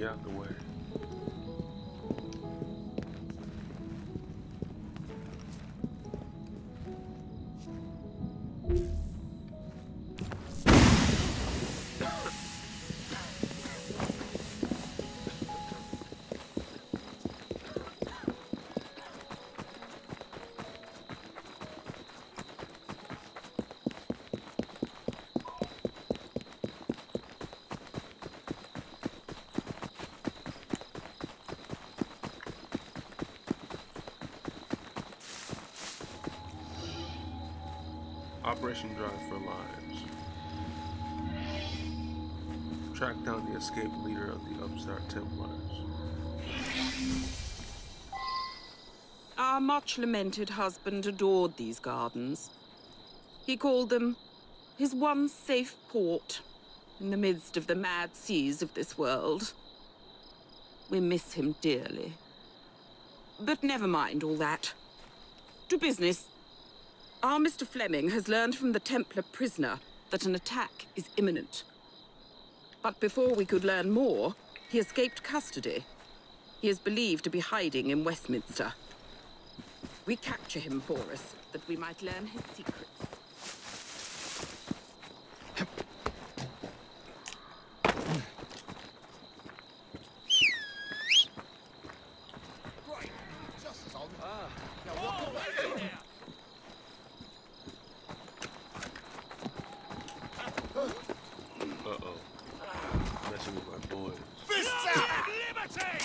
Out the way. Operation Drive for Lives. Track down the escaped leader of the upstart Templars. Our much lamented husband adored these gardens. He called them his one safe port in the midst of the mad seas of this world. We miss him dearly. But never mind all that. To business. Our Mr. Fleming has learned from the Templar prisoner that an attack is imminent. But before we could learn more, he escaped custody. He is believed to be hiding in Westminster. We capture him for us, that we might learn his secrets. Right, just as on. Ah, now Oh, what wait a minute. Uh-oh. Messing with my boys. Fists out! Liberty!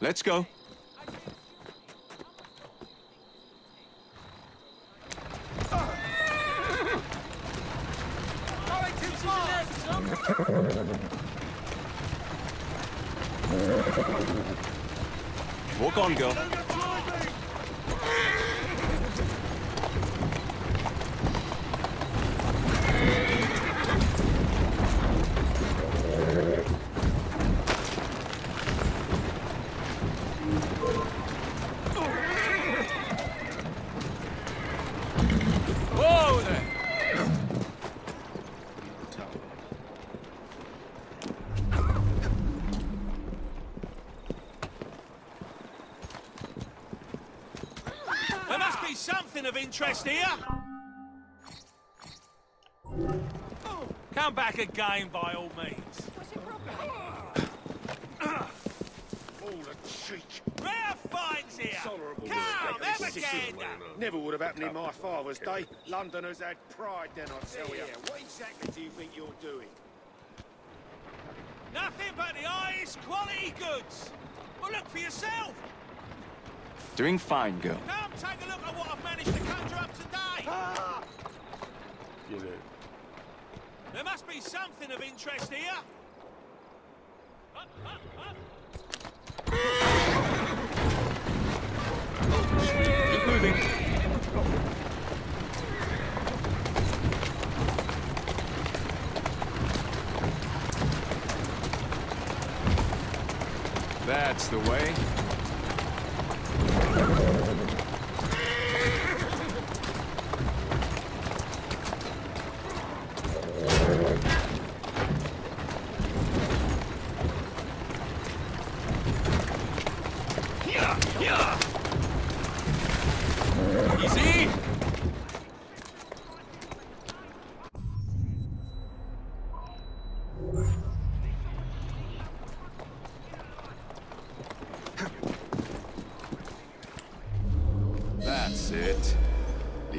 Let's go. Walk on, girl. Interest here. Come back again by all means. All the cheek. Rare finds here. Tolerable Come, have a gander. Never would have happened in my father's day. Londoners had pride then, I tell you. Yeah, what exactly do you think you're doing? Nothing but the highest quality goods. Well, look for yourself. Doing fine, girl. Come take a look at what I've managed to conjure up today. Get it. There must be something of interest here. That's the way.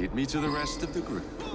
Lead me to the rest of the group.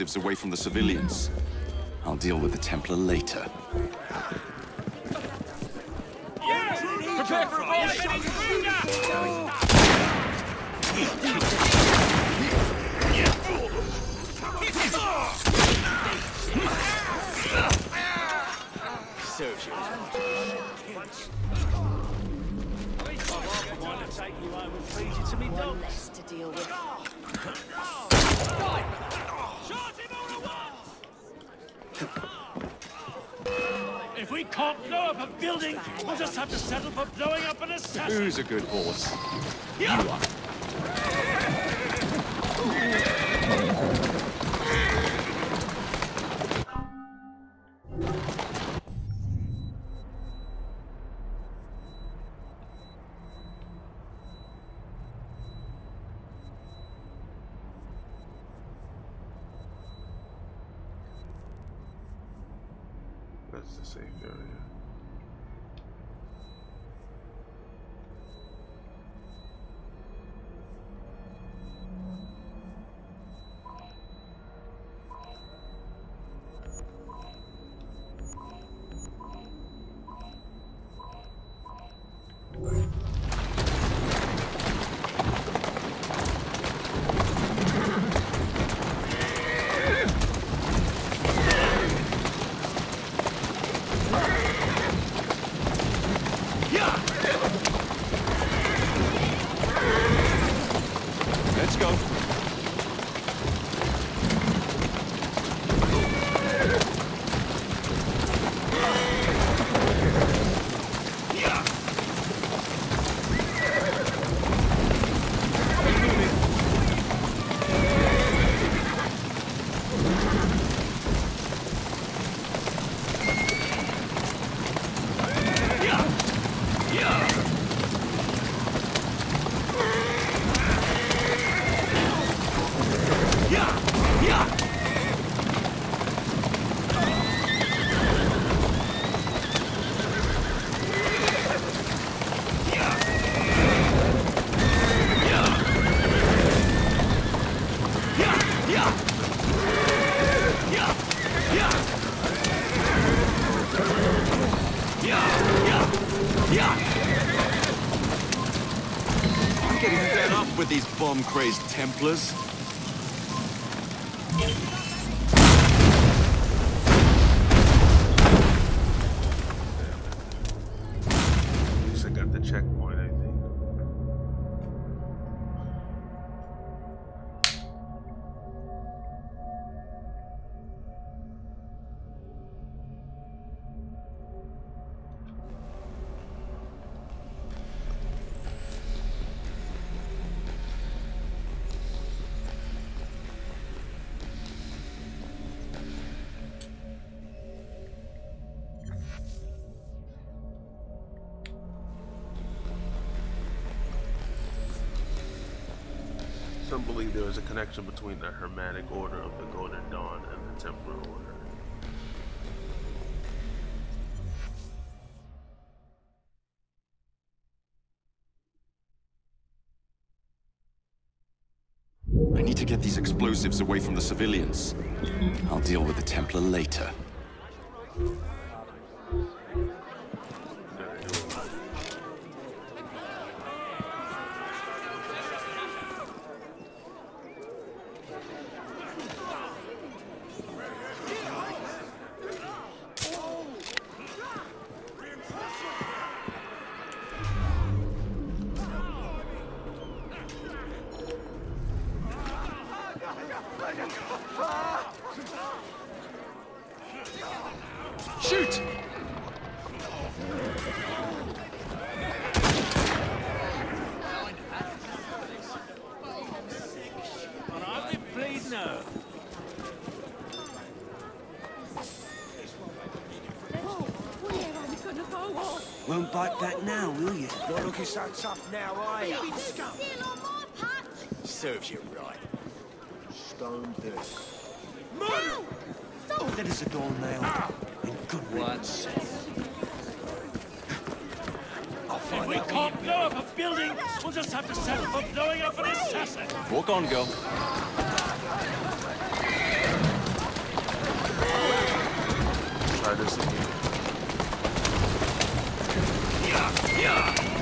Explosives away from the civilians. I'll deal with the Templar later. Serves you. Can't blow up a building, we'll just have to settle for blowing up an assassin. Who's a good horse? You are. Bomb-crazed Templars. There is a connection between the Hermetic Order of the Golden Dawn and the Templar Order. I need to get these explosives away from the civilians. I'll deal with the Templar later. Stone dead. Move! That is a door doornail. In ah! good riddance. I'll find If we can't blow up a building, we'll just have to settle for blowing up an assassin. Walk on, girl. Try this again. Steady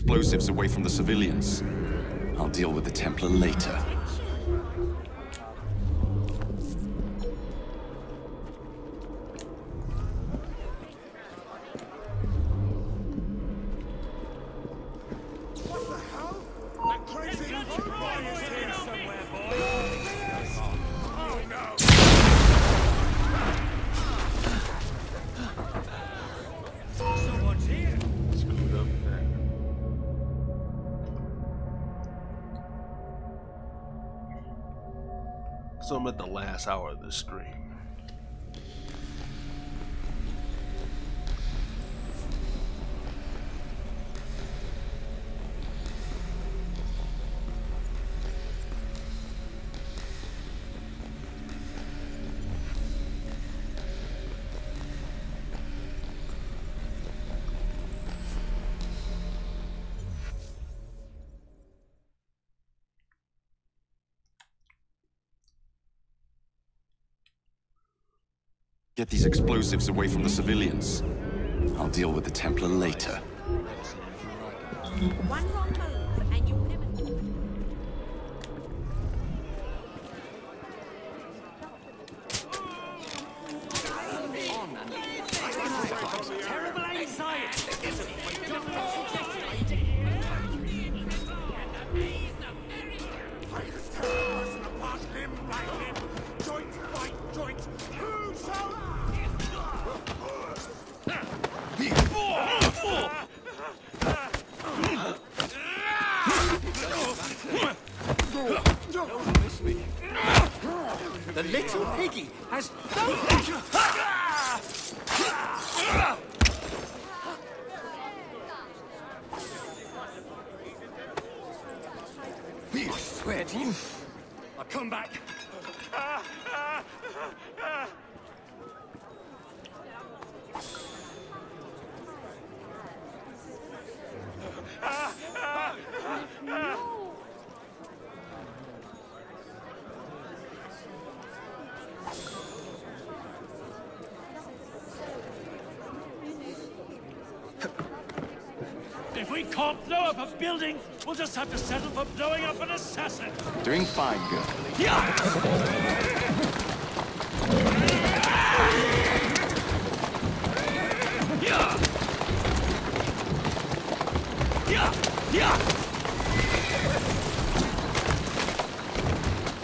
Explosives away from the civilians. I'll deal with the Templar later. So I'm at the last hour of the stream. Get these explosives away from the civilians. I'll deal with the Templar later. Building. We'll just have to settle for blowing up an assassin. Doing fine, girl. Yeah! Yeah! Yeah! Yeah!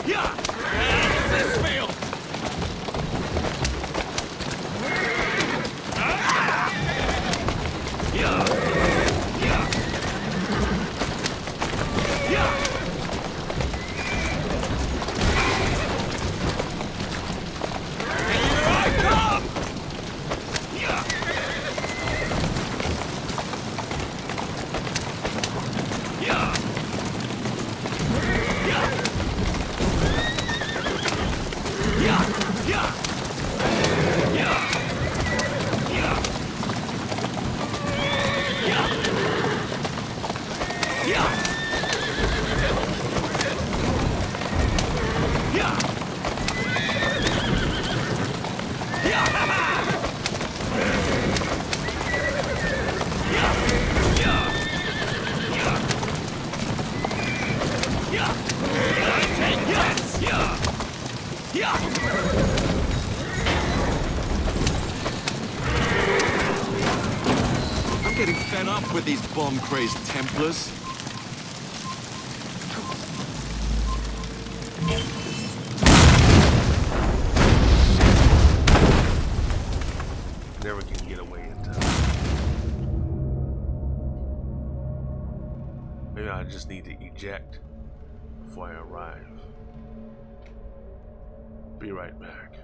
Yeah! How does this feel? Yeah! Yeah! Bomb-crazed Templars. Never can get away in time. Maybe I just need to eject before I arrive. Be right back.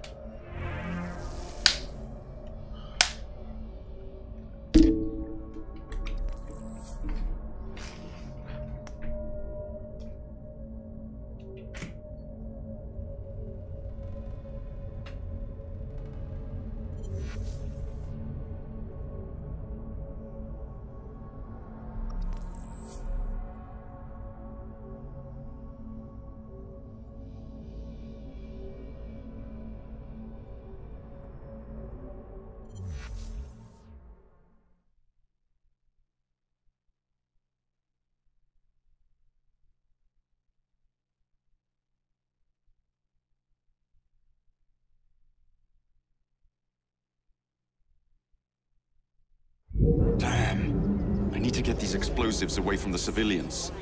Damn. I need to get these explosives away from the civilians.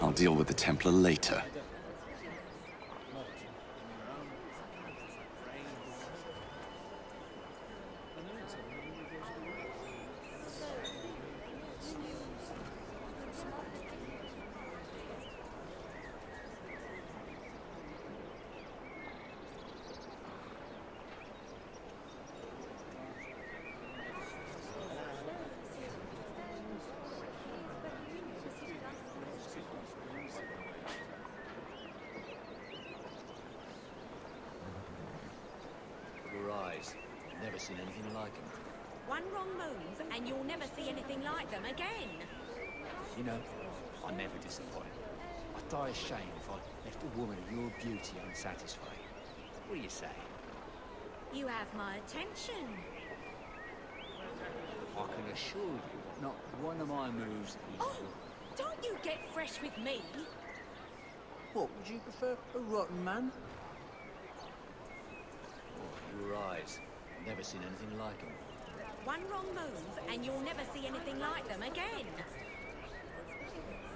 I'll deal with the Templar later. Your eyes. Never seen anything like them. One wrong move, and you'll never see anything like them again. You know, I never disappoint. I'd die ashamed if I left a woman of your beauty unsatisfied. What do you say? You have my attention. I can assure you that not one of my moves is... Oh, don't you get fresh with me. What, would you prefer a rotten man? Oh, your eyes. Never seen anything like them. One wrong move, and you'll never see anything like them again.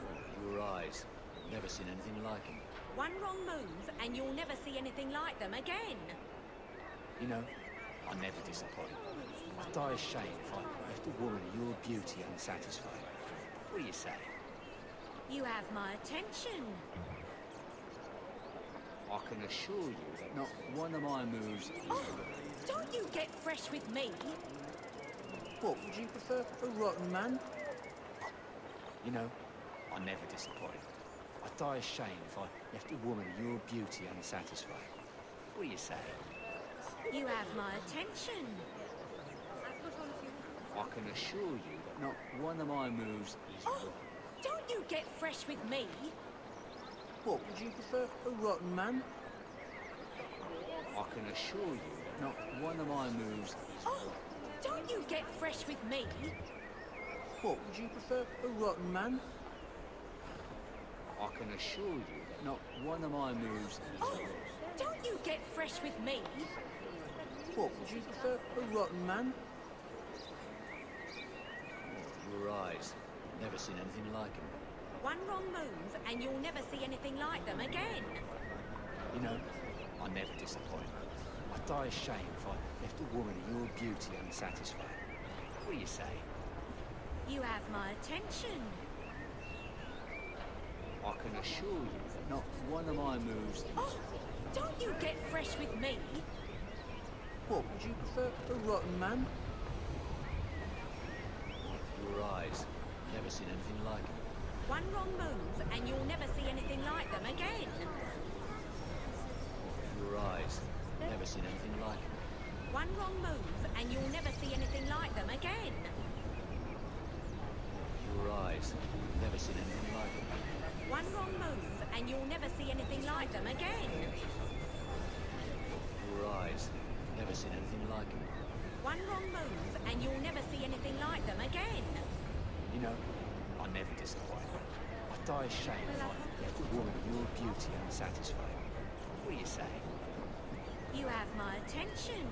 Oh, your eyes. Never seen anything like them. One wrong move, and you'll never see anything like them again. You know, I never disappoint. I'd die ashamed if I left a woman of your beauty unsatisfied. What do you say? You have my attention. I can assure you that not one of my moves is... Oh, don't you get fresh with me. What, would you prefer a rotten man? You know, I never disappoint. I'd die ashamed if I left a woman of your beauty unsatisfied. What do you say? You have my attention. I can assure you that not one of my moves is... Oh, don't you get fresh with me. What, would you prefer a rotten man? I can assure you that not one of my moves. Oh, don't you get fresh with me. What, would you prefer a rotten man? I can assure you that not one of my moves Oh, don't you get fresh with me. What, would you prefer a rotten man? Your eyes. Never seen anything like him. One wrong move and you'll never see anything like them again. You know, I never disappoint. I'd die ashamed if I left a woman of your beauty unsatisfied. What do you say? You have my attention. I can assure you that not one of my moves... Oh, don't you get fresh with me. What, would you prefer a rotten man? Your eyes. Never seen anything like him. One wrong move and you'll never see anything like them again. Your eyes. Never seen anything like him. One wrong move and you'll never see anything like them again. Your eyes. Never seen anything like. One wrong move and you'll never see anything like them again. Your eyes. Never seen anything like. One wrong move and you'll never see anything like them again. You know, I never disappoint. I'd die ashamed if I left a woman of your beauty unsatisfied. What do you say? You have my attention.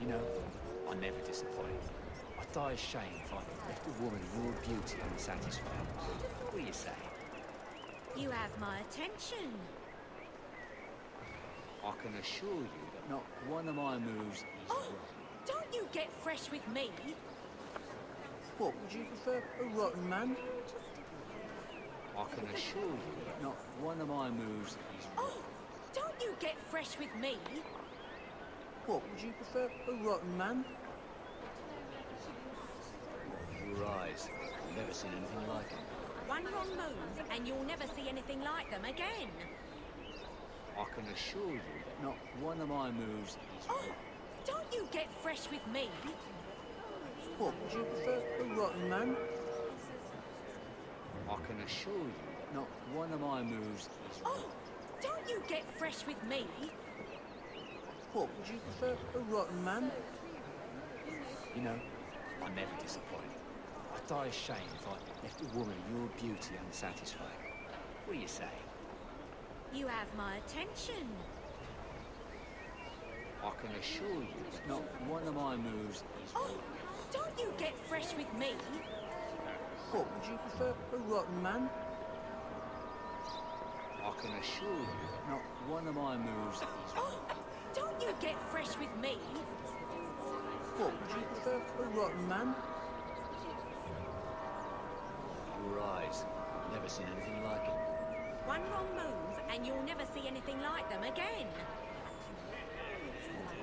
You know, I never disappoint. I'd die ashamed if I left a woman of your beauty unsatisfied. What do you say? You have my attention. I can assure you that not one of my moves is Oh, wrong. don't you get fresh with me. What, would you prefer a rotten man? I can assure you not one of my moves is. Oh, don't you get fresh with me. What, would you prefer a rotten man? Your eyes. Never seen anything like them. One wrong move and you'll never see anything like them again. I can assure you that not one of my moves is Oh, don't you get fresh with me. What, would you prefer a rotten man? I can assure you that not one of my moves is wrong. Oh, don't you get fresh with me. What, would you prefer a rotten man? You know, I never disappoint. I'd die of shame if I left a woman of your beauty unsatisfied. What do you say? You have my attention. I can assure you that not one of my moves is Oh, wrong. Don't you get fresh with me. What, would you prefer a rotten man? I can assure you not one of my moves is Oh, don't you get fresh with me. What, would you prefer a rotten man? Your eyes. Never seen anything like it. One wrong move and you'll never see anything like them again.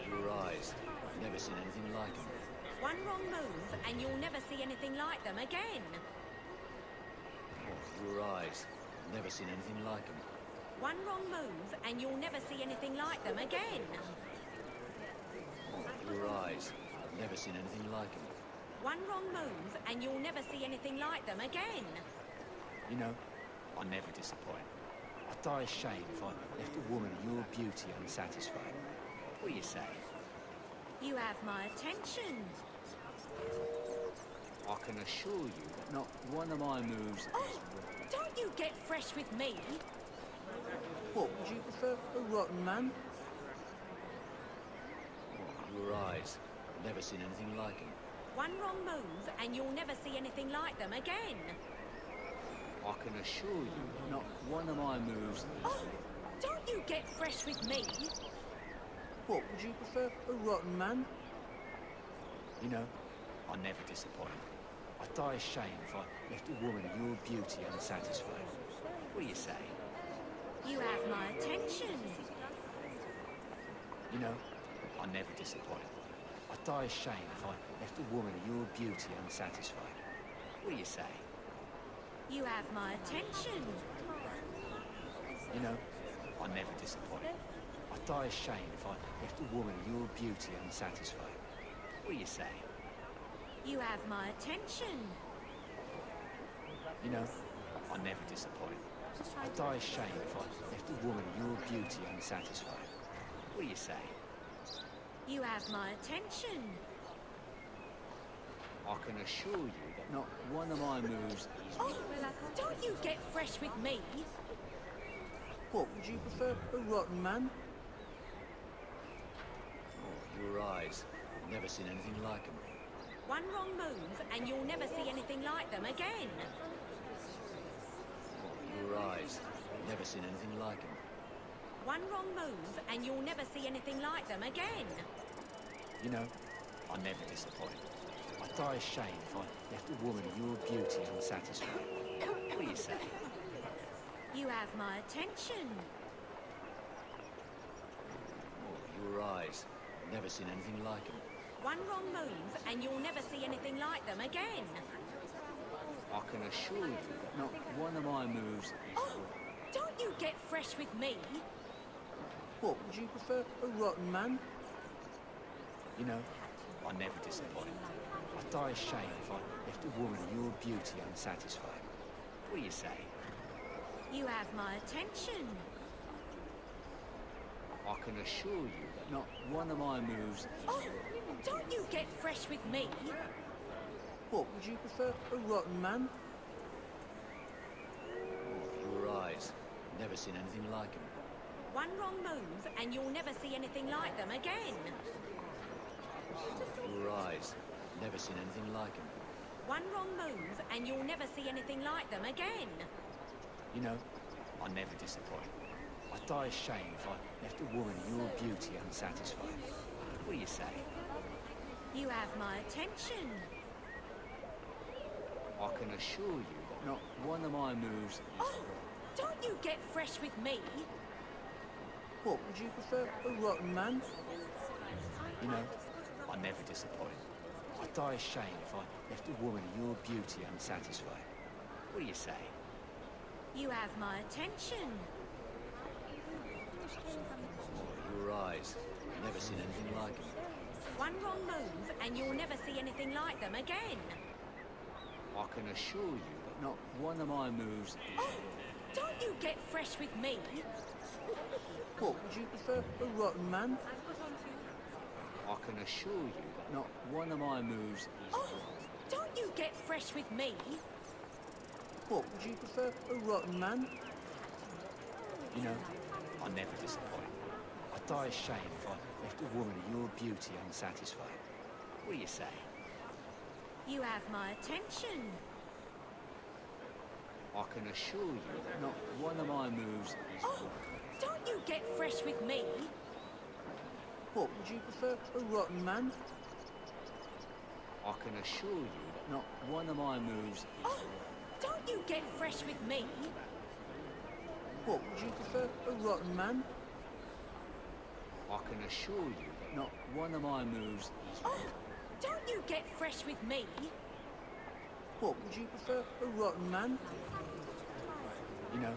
Your eyes. Never seen anything like it. One wrong move and you'll never see anything like them again. Oh, your eyes. Never seen anything like them. One wrong move and you'll never see anything like them again. Oh, your eyes. I've Never seen anything like them. One wrong move and you'll never see anything like them again. You know, I never disappoint. I'd die ashamed if I left a woman of your beauty unsatisfied. What do you say? You have my attention. I can assure you that not one of my moves Oh, is wrong. don't you get fresh with me. What, would you prefer a rotten man? Your eyes. I've never seen anything like him. One wrong move and you'll never see anything like them again. I can assure you that not one of my moves is Oh, don't you get fresh with me. What, would you prefer a rotten man? You know, I never disappoint. I'd die of shame if I left a woman of your beauty unsatisfied. What do you say? You have my attention. You know, I never disappoint. I'd die of shame if I left a woman of your beauty unsatisfied. What do you say? You have my attention. You know, I never disappoint. I'd die of shame if I left a woman of your beauty unsatisfied. What do you say? You have my attention. You know, I never disappoint. I'd die ashamed if I left a woman of your beauty unsatisfied. What do you say? You have my attention. I can assure you that not one of my moves is... Oh, don't you get fresh with me. What, would you prefer a rotten man? Oh, your eyes. I've never seen anything like them. One wrong move and you'll never see anything like them again. Your eyes. Never seen anything like them. One wrong move and you'll never see anything like them again. You know, I never disappoint. I'd die ashamed if I left a woman of your beauty unsatisfied. What do you say? You have my attention. Oh, your eyes. Never seen anything like them. One wrong move and you'll never see anything like them again. I can assure you that not one of my moves is... Oh, don't you get fresh with me. What, would you prefer a rotten man? You know, I never disappoint. I'd die ashamed if I left a woman of your beauty unsatisfied. What do you say? You have my attention. I can assure you that not one of my moves is... Oh, don't you get fresh with me. What, would you prefer a rotten man? Oh, your eyes. Never seen anything like them. One wrong move and you'll never see anything like them again. Your eyes. Never seen anything like them. One wrong move and you'll never see anything like them again. You know, I never disappoint. I'd die ashamed if I left a woman your beauty unsatisfied. What do you say? You have my attention. I can assure you that not one of my moves is... Oh, don't you get fresh with me. What, would you prefer a rotten man? You know, I never disappoint. I'd die ashamed if I left a woman of your beauty unsatisfied. What do you say? You have my attention. Oh, your eyes. I've never seen anything like them. One wrong move and you'll never see anything like them again. I can assure you that not one of my moves is... Oh, don't you get fresh with me. What, would you prefer a rotten man? I can assure you that not one of my moves. Oh, don't you get fresh with me. What, would you prefer a rotten man? You know, I never disappoint. Die ashamed if I left a woman of your beauty unsatisfied. What do you say? You have my attention. I can assure you that not one of my moves is... Oh, don't you get fresh with me. What, would you prefer a rotten man? I can assure you that not one of my moves is... Oh, don't you get fresh with me. What, would you prefer a rotten man? I can assure you that not one of my moves is... Oh, don't you get fresh with me. What, would you prefer a rotten man? You know,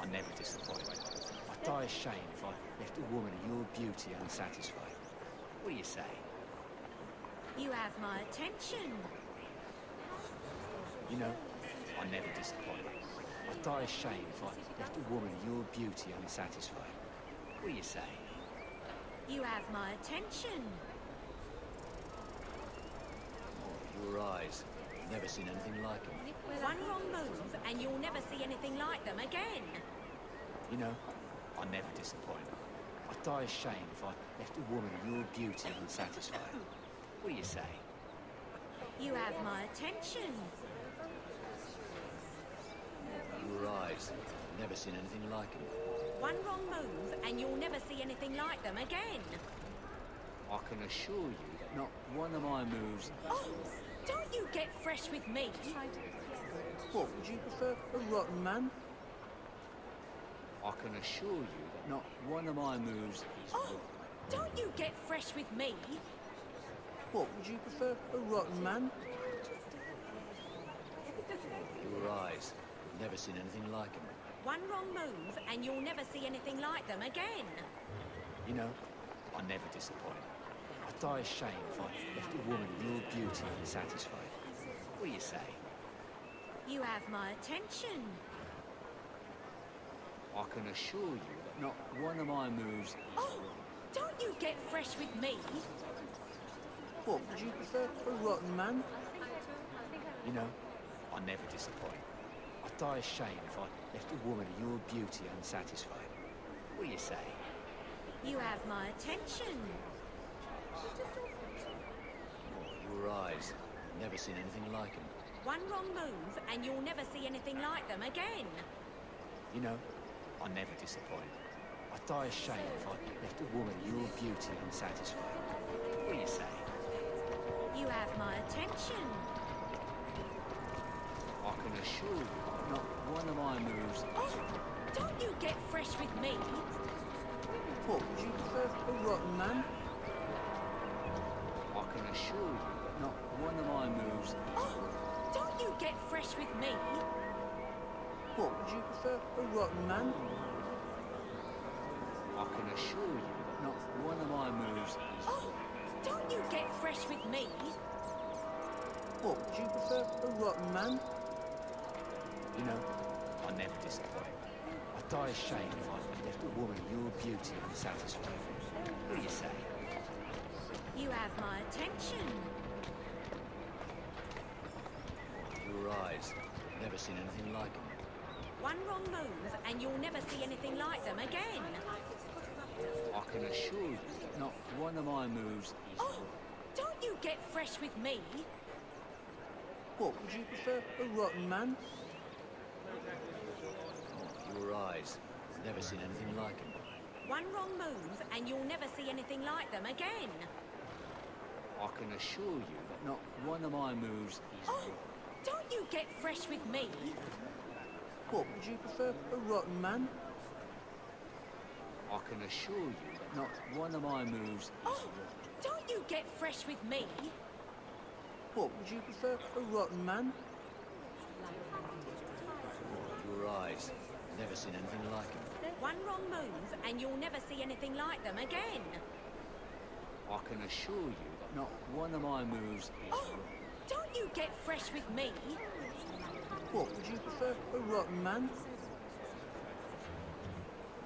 I never disappoint. I'd die ashamed if I left a woman of your beauty unsatisfied. What do you say? You have my attention. You know, I never disappoint. I'd die ashamed if I left a woman of your beauty unsatisfied. What do you say? You have my attention. Oh, your eyes. Never seen anything like them. One wrong move and you'll never see anything like them again. You know, I never disappoint. I'd die ashamed if I left a woman of your beauty unsatisfied. What do you say? You have my attention. Your eyes. Never seen anything like them. One wrong move and you'll never see anything like them again. I can assure you that not one of my moves... Oh, don't you get fresh with me. What, would you prefer a rotten man? I can assure you that not one of my moves is... Oh, don't you get fresh with me. What, would you prefer a rotten man? Your eyes. Never seen anything like them. One wrong move and you'll never see anything like them again. You know, I never disappoint. I'd die ashamed if I left a woman of your beauty unsatisfied. What do you say? You have my attention. I can assure you that not one of my moves. Oh, don't you get fresh with me. What, would you prefer a rotten man? You know, I never disappoint. I'd die ashamed if I left a woman of your beauty unsatisfied. What do you say? You have my attention. Oh, your eyes. Never seen anything like them. One wrong move and you'll never see anything like them again. You know, I never disappoint. I'd die ashamed if I left a woman of your beauty unsatisfied. What do you say? You have my attention. I can assure you, not one of my moves. Oh, don't you get fresh with me. What, would you prefer a rotten man? I can assure you, not one of my moves. Oh, don't you get fresh with me. What, would you prefer a rotten man? I can assure you that not one of my moves is... Oh, don't you get fresh with me. What, would you prefer a rotten man? You know, I never disappoint. I'd die ashamed if I left a woman of your beauty unsatisfied. What do you say? You have my attention. Your eyes. Never seen anything like them. One wrong move and you'll never see anything like them again. I can assure you not one of my moves is... Oh, don't you get fresh with me. What, would you prefer a rotten man? Your eyes. Never seen anything like them. One wrong move and you'll never see anything like them again. I can assure you that not one of my moves is... Oh, don't you get fresh with me. What, would you prefer a rotten man? I can assure you that not one of my moves is... Oh, don't you get fresh with me. What, would you prefer a rotten man? Eyes. Never seen anything like them. One wrong move and you'll never see anything like them again. I can assure you that not one of my moves is... Oh, don't you get fresh with me. What, would you prefer a rotten man?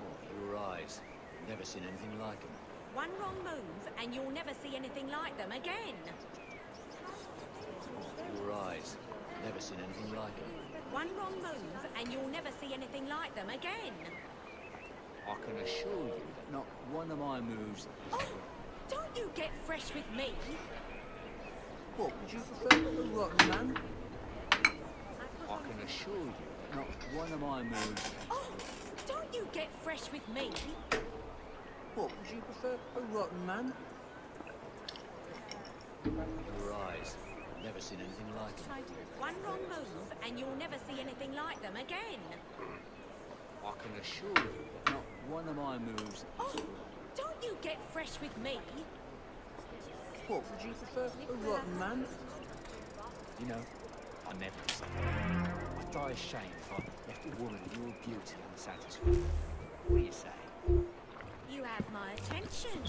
Oh, your eyes. Never seen anything like them. One wrong move and you'll never see anything like them again. Oh, your eyes. Never seen anything like them. One wrong move and you'll never see anything like them again. I can assure you that not one of my moves. Oh, oh, don't you get fresh with me. What, would you prefer a rotten man? I can assure you that not one of my moves... Oh, don't you get fresh with me. What, would you prefer a rotten man? Your eyes. Never seen anything like them. One wrong move and you'll never see anything like them again. I can assure you that not one of my moves... Oh, don't you get fresh with me. What, would you prefer a rotten man? You know, I never disappoint. I'd die ashamed if I left a woman of your beauty unsatisfied. What do you say? You have my attention.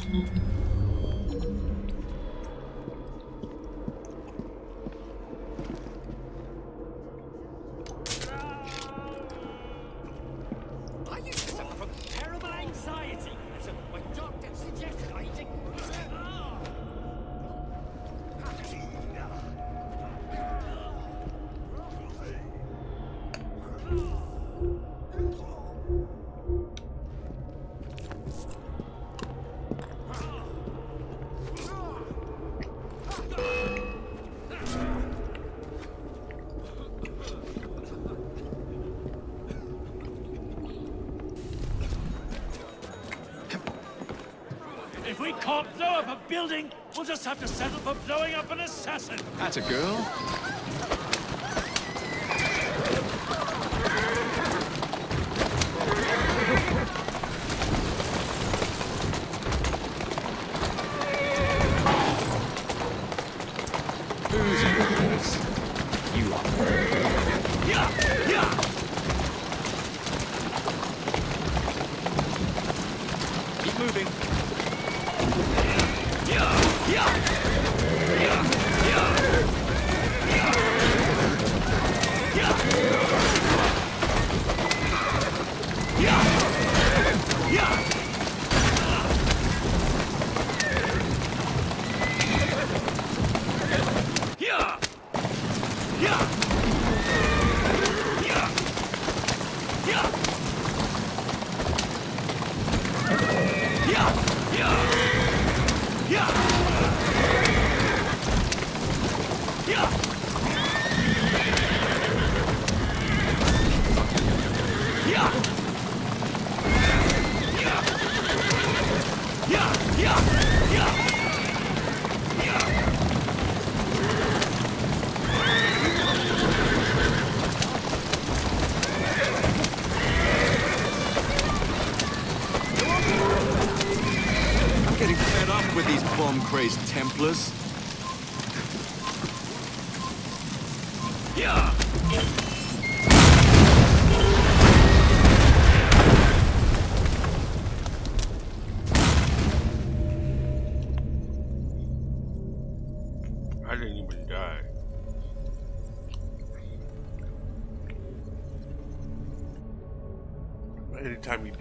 Have to settle for blowing up an assassin. That's a girl.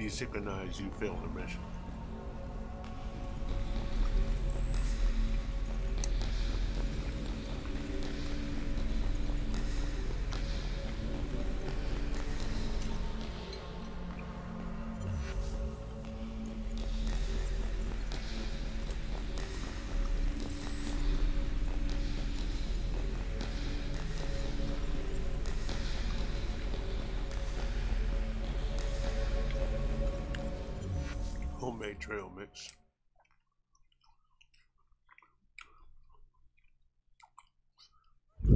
Anytime you desynchronize, trail mix.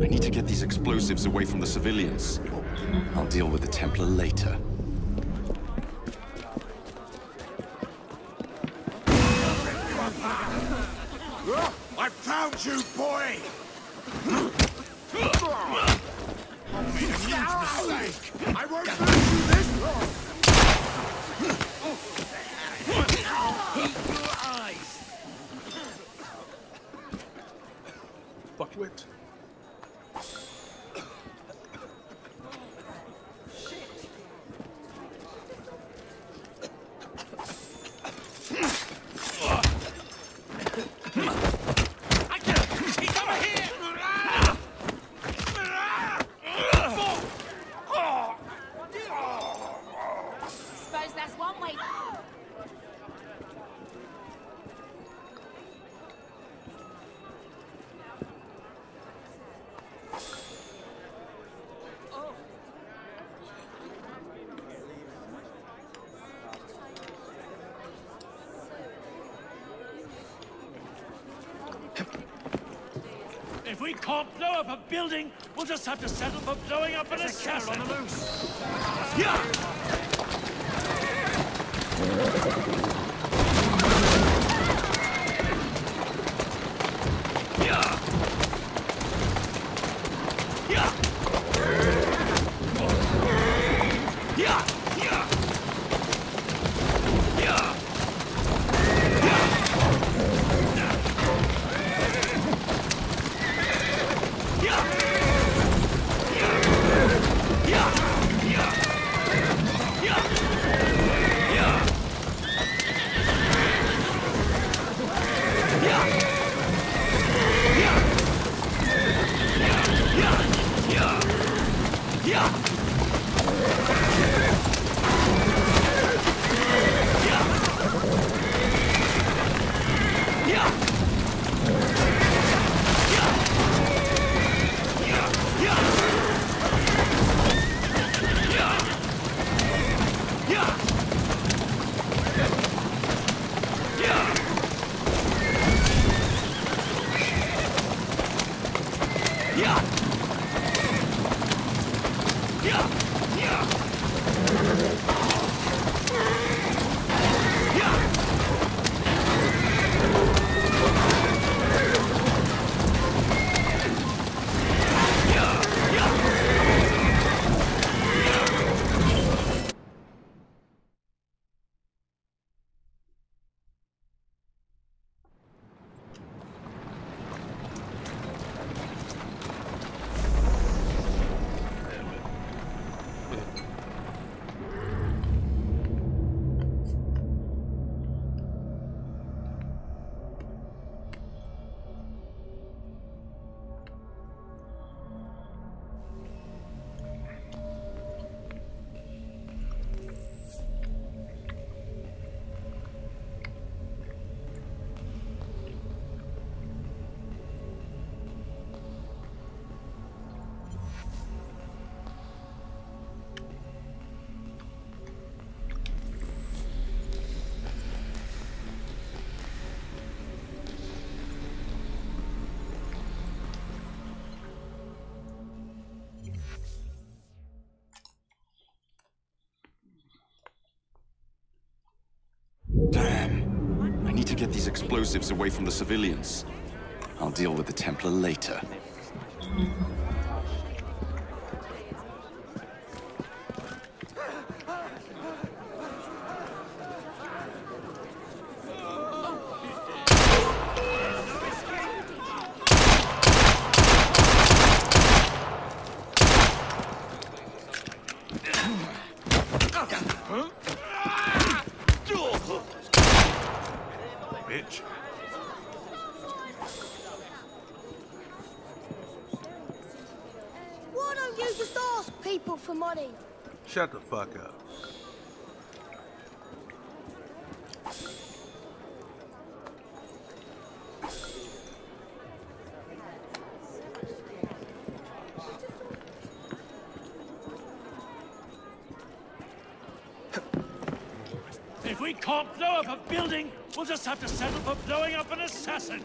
I need to get these explosives away from the civilians. I'll deal with the Templar later. I found you, boy! I made a huge mistake! I won't let you this long! Your eyes! Fuckwit. He's over here! Suppose that's one way. If we can't blow up a building, we'll just have to settle for blowing up an assassin. on the loose. Yeah! Explosives away from the civilians. I'll deal with the Templar later. Shut the fuck up. If we can't blow up a building, we'll just have to settle for blowing up an assassin.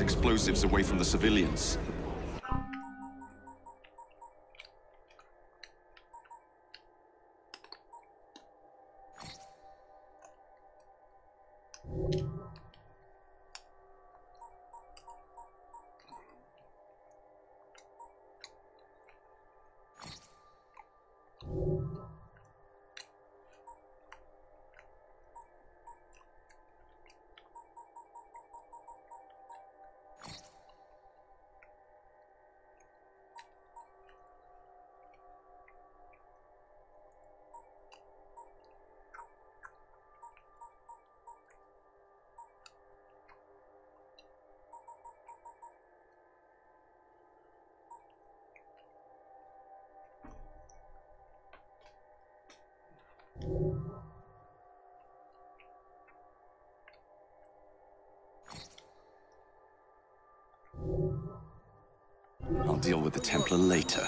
Explosives away from the civilians. later.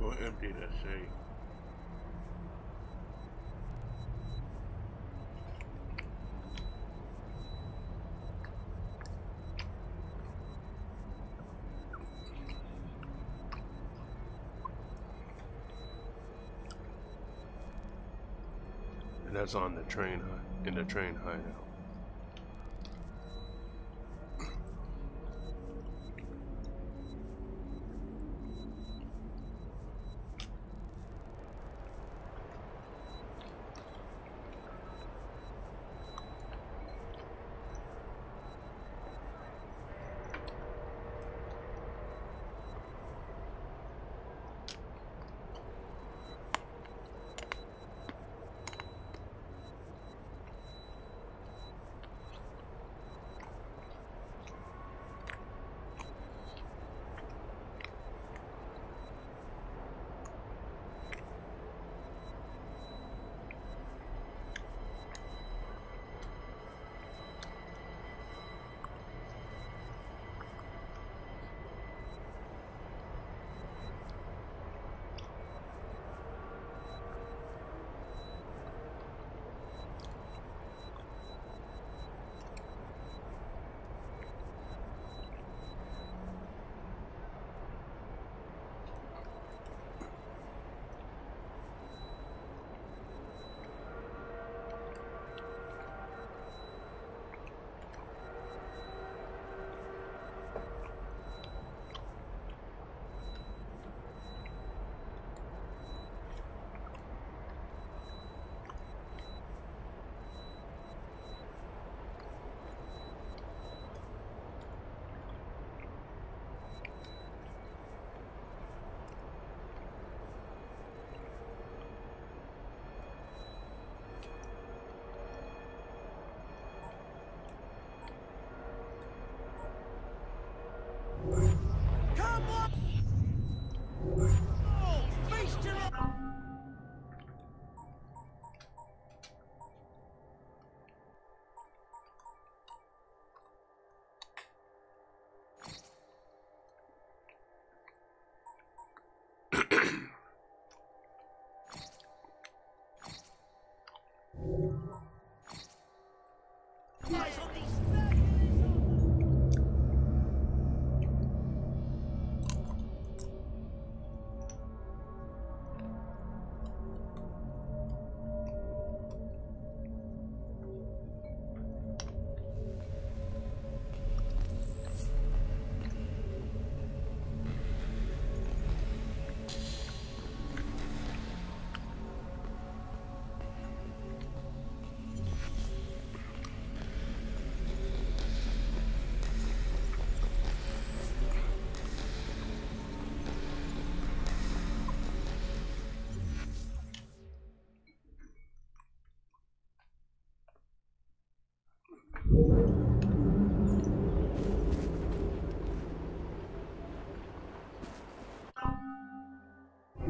Go empty that that's on the train in the train hideout.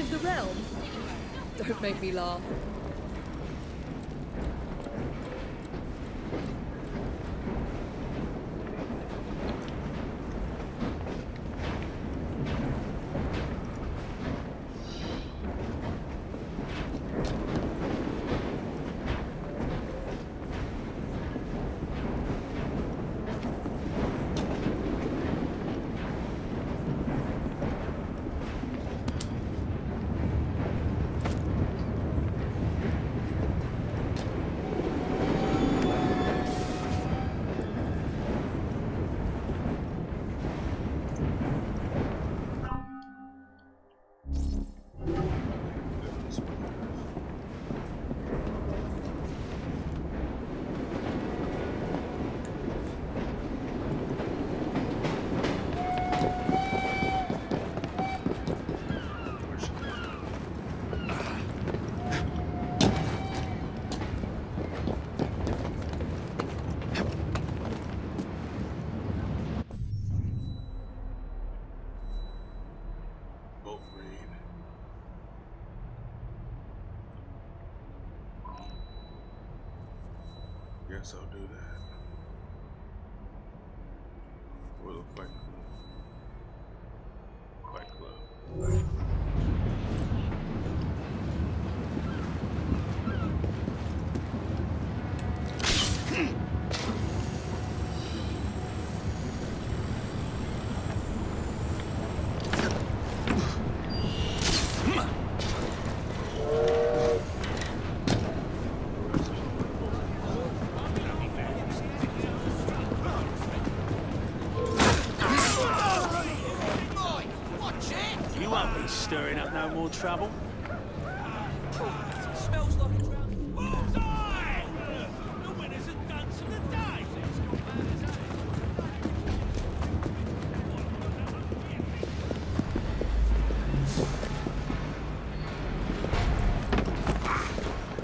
of the Realm? Don't make me laugh.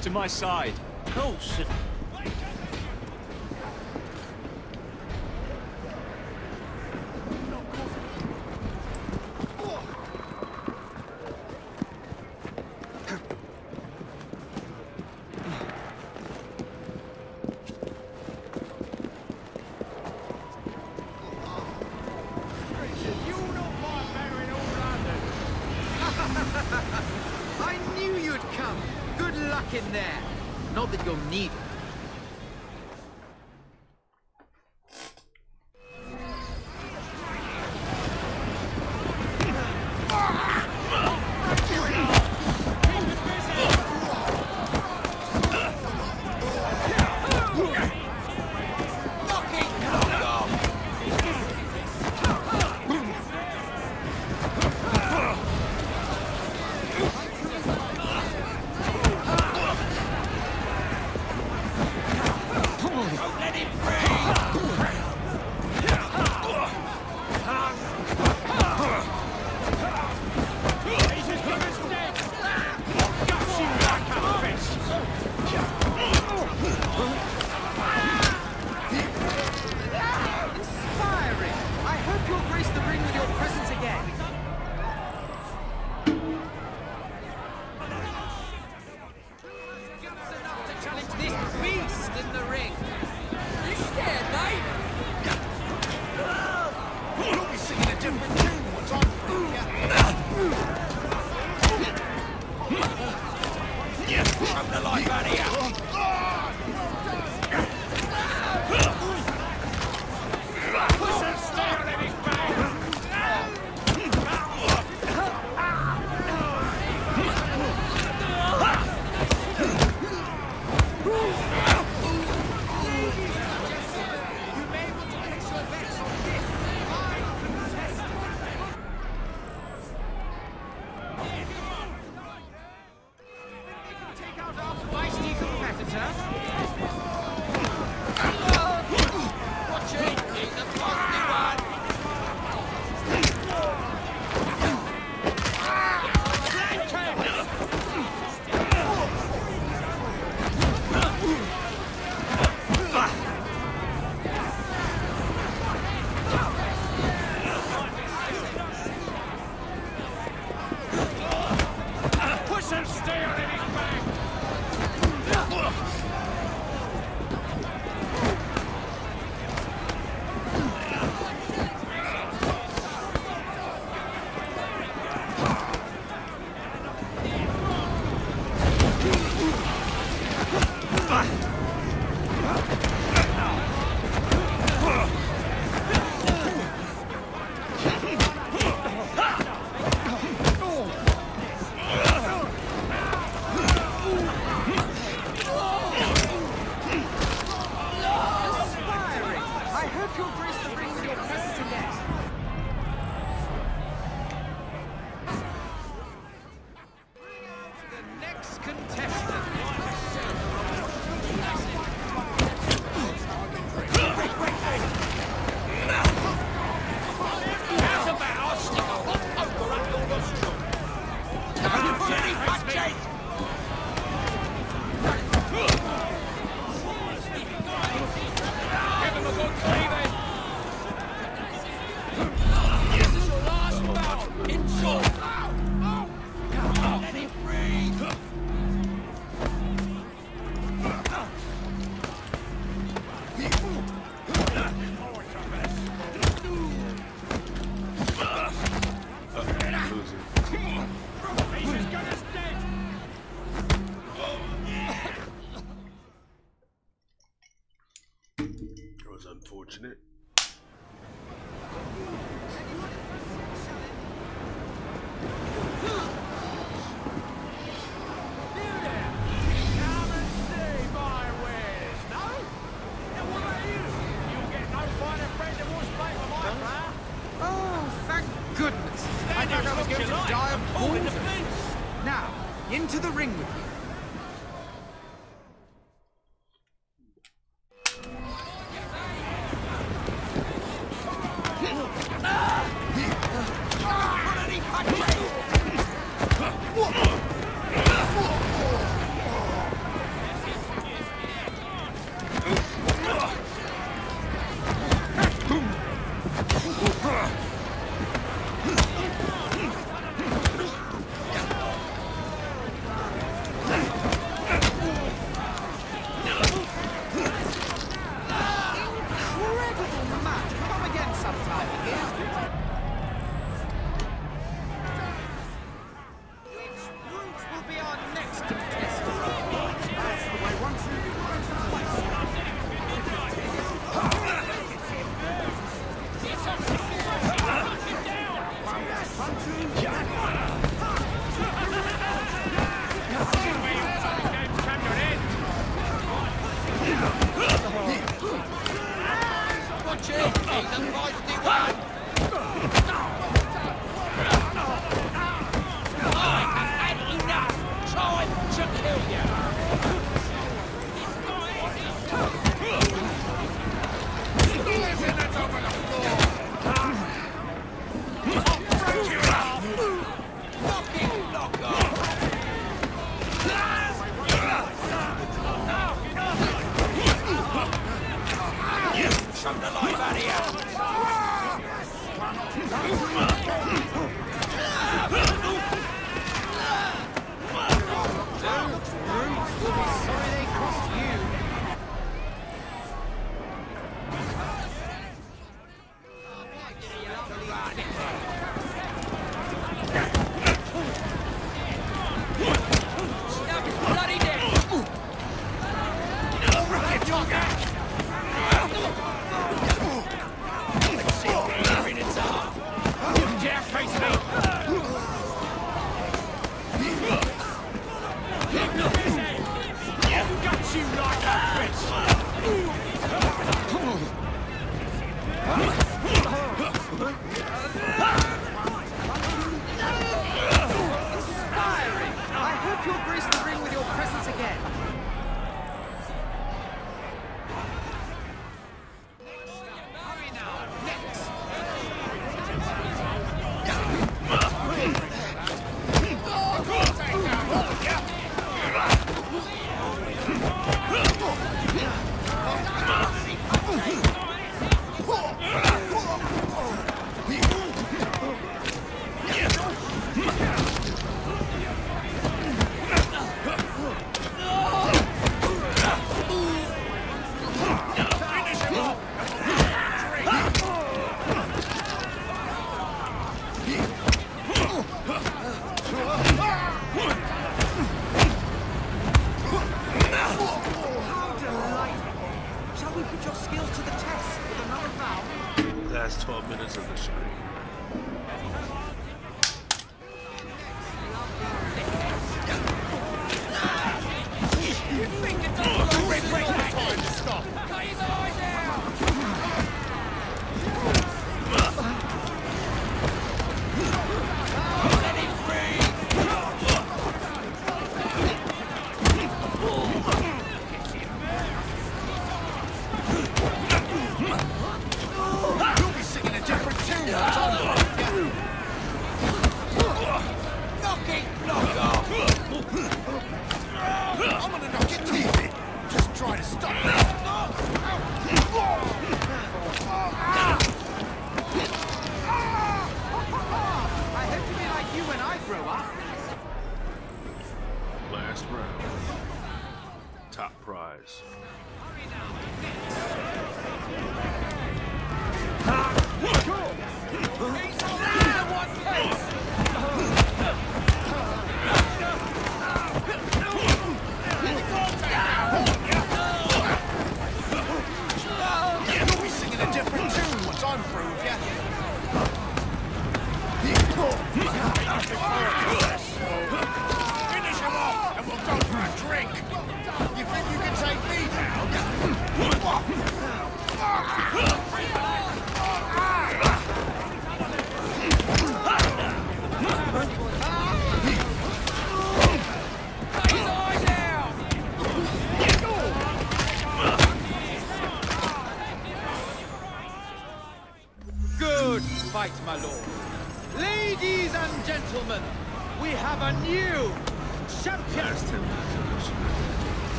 To my side. Of course.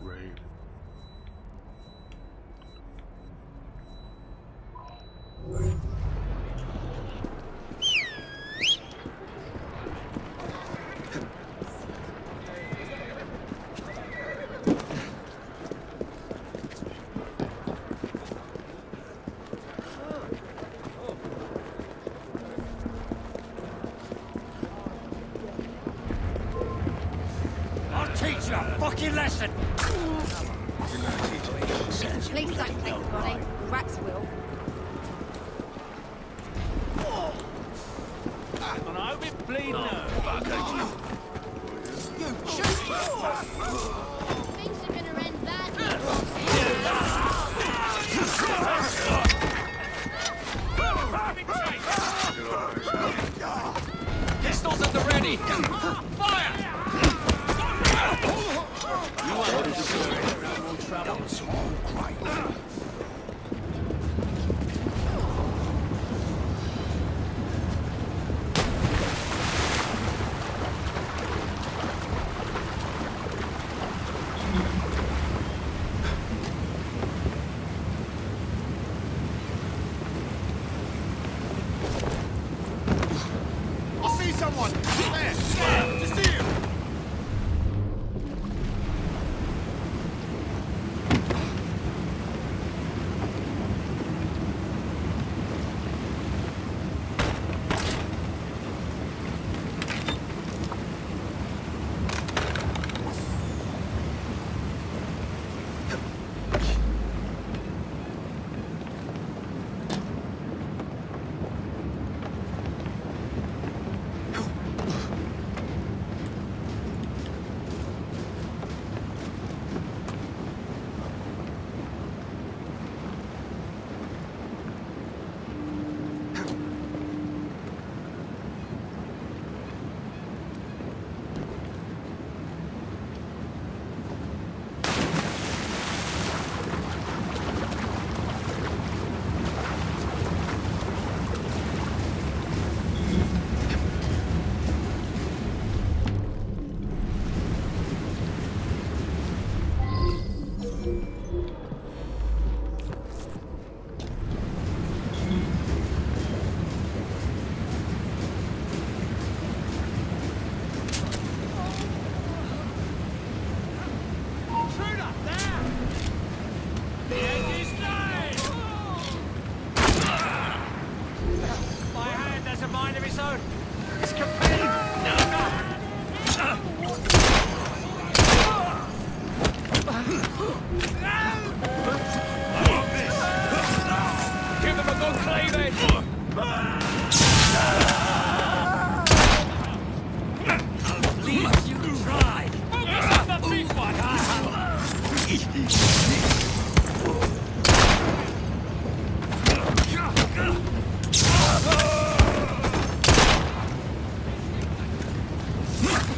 We'll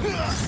Ah!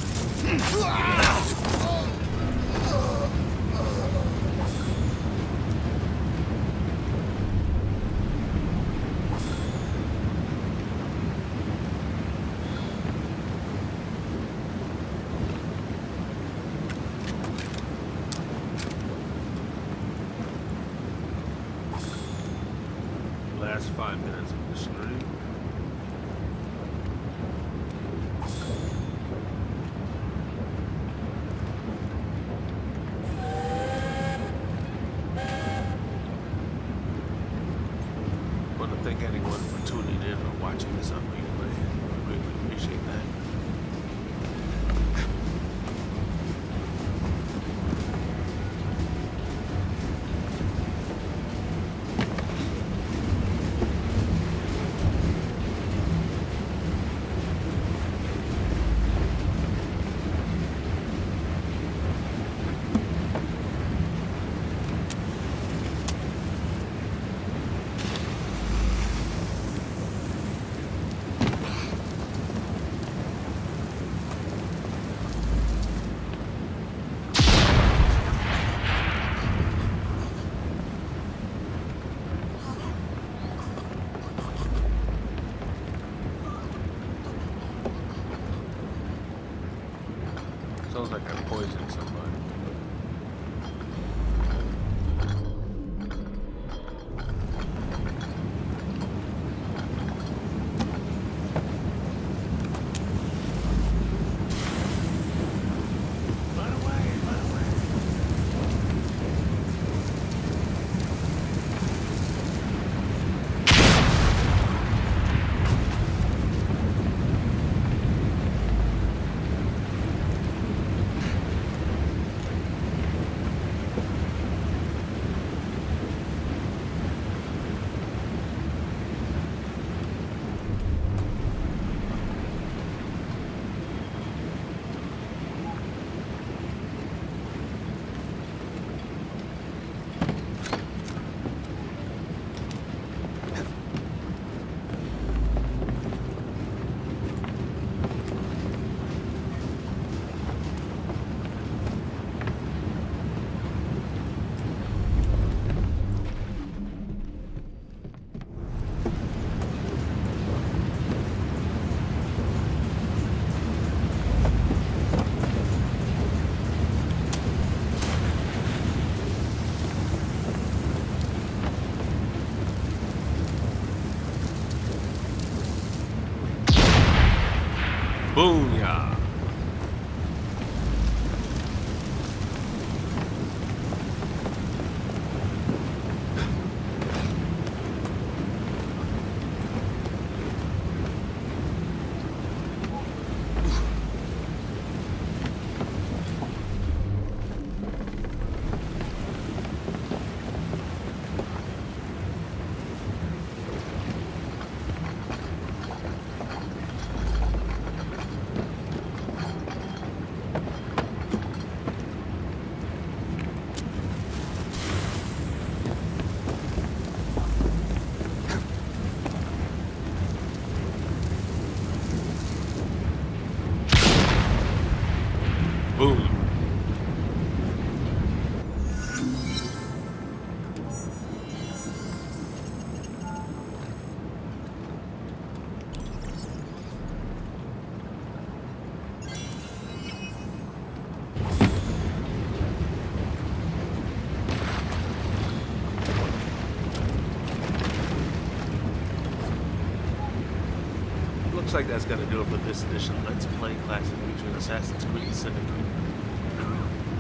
Like that's gonna do it for this edition of Let's Play Classic featuring Assassin's Creed Syndicate.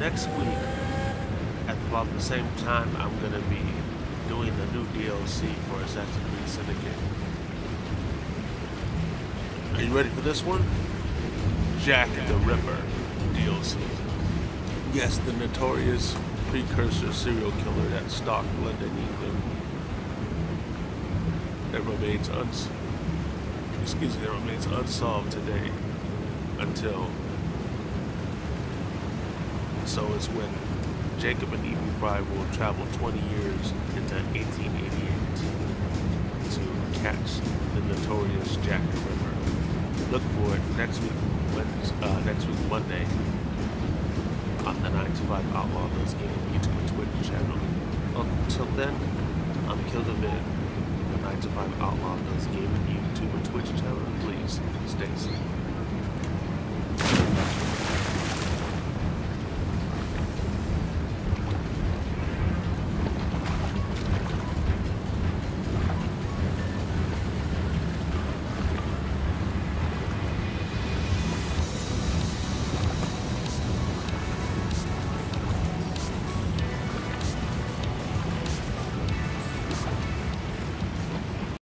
Next week, at about the same time, I'm gonna be doing the new DLC for Assassin's Creed Syndicate. Are you ready for this one? Jack the Ripper DLC. Yes, the notorious precursor serial killer that stalked London, England. That remains uns excuse me, remains unsolved today until so it's when Jacob and Evie Frye will travel 20 years into 1888 to catch the notorious Jack the Ripper. Look for it next week, Wednesday, uh, next week Monday on the 9 to 5 Outlaw Does Game YouTube and Twitch channel. Until then, I'm Kildavid. The 9 to 5 Outlaw Does Game YouTube and Twitch channel.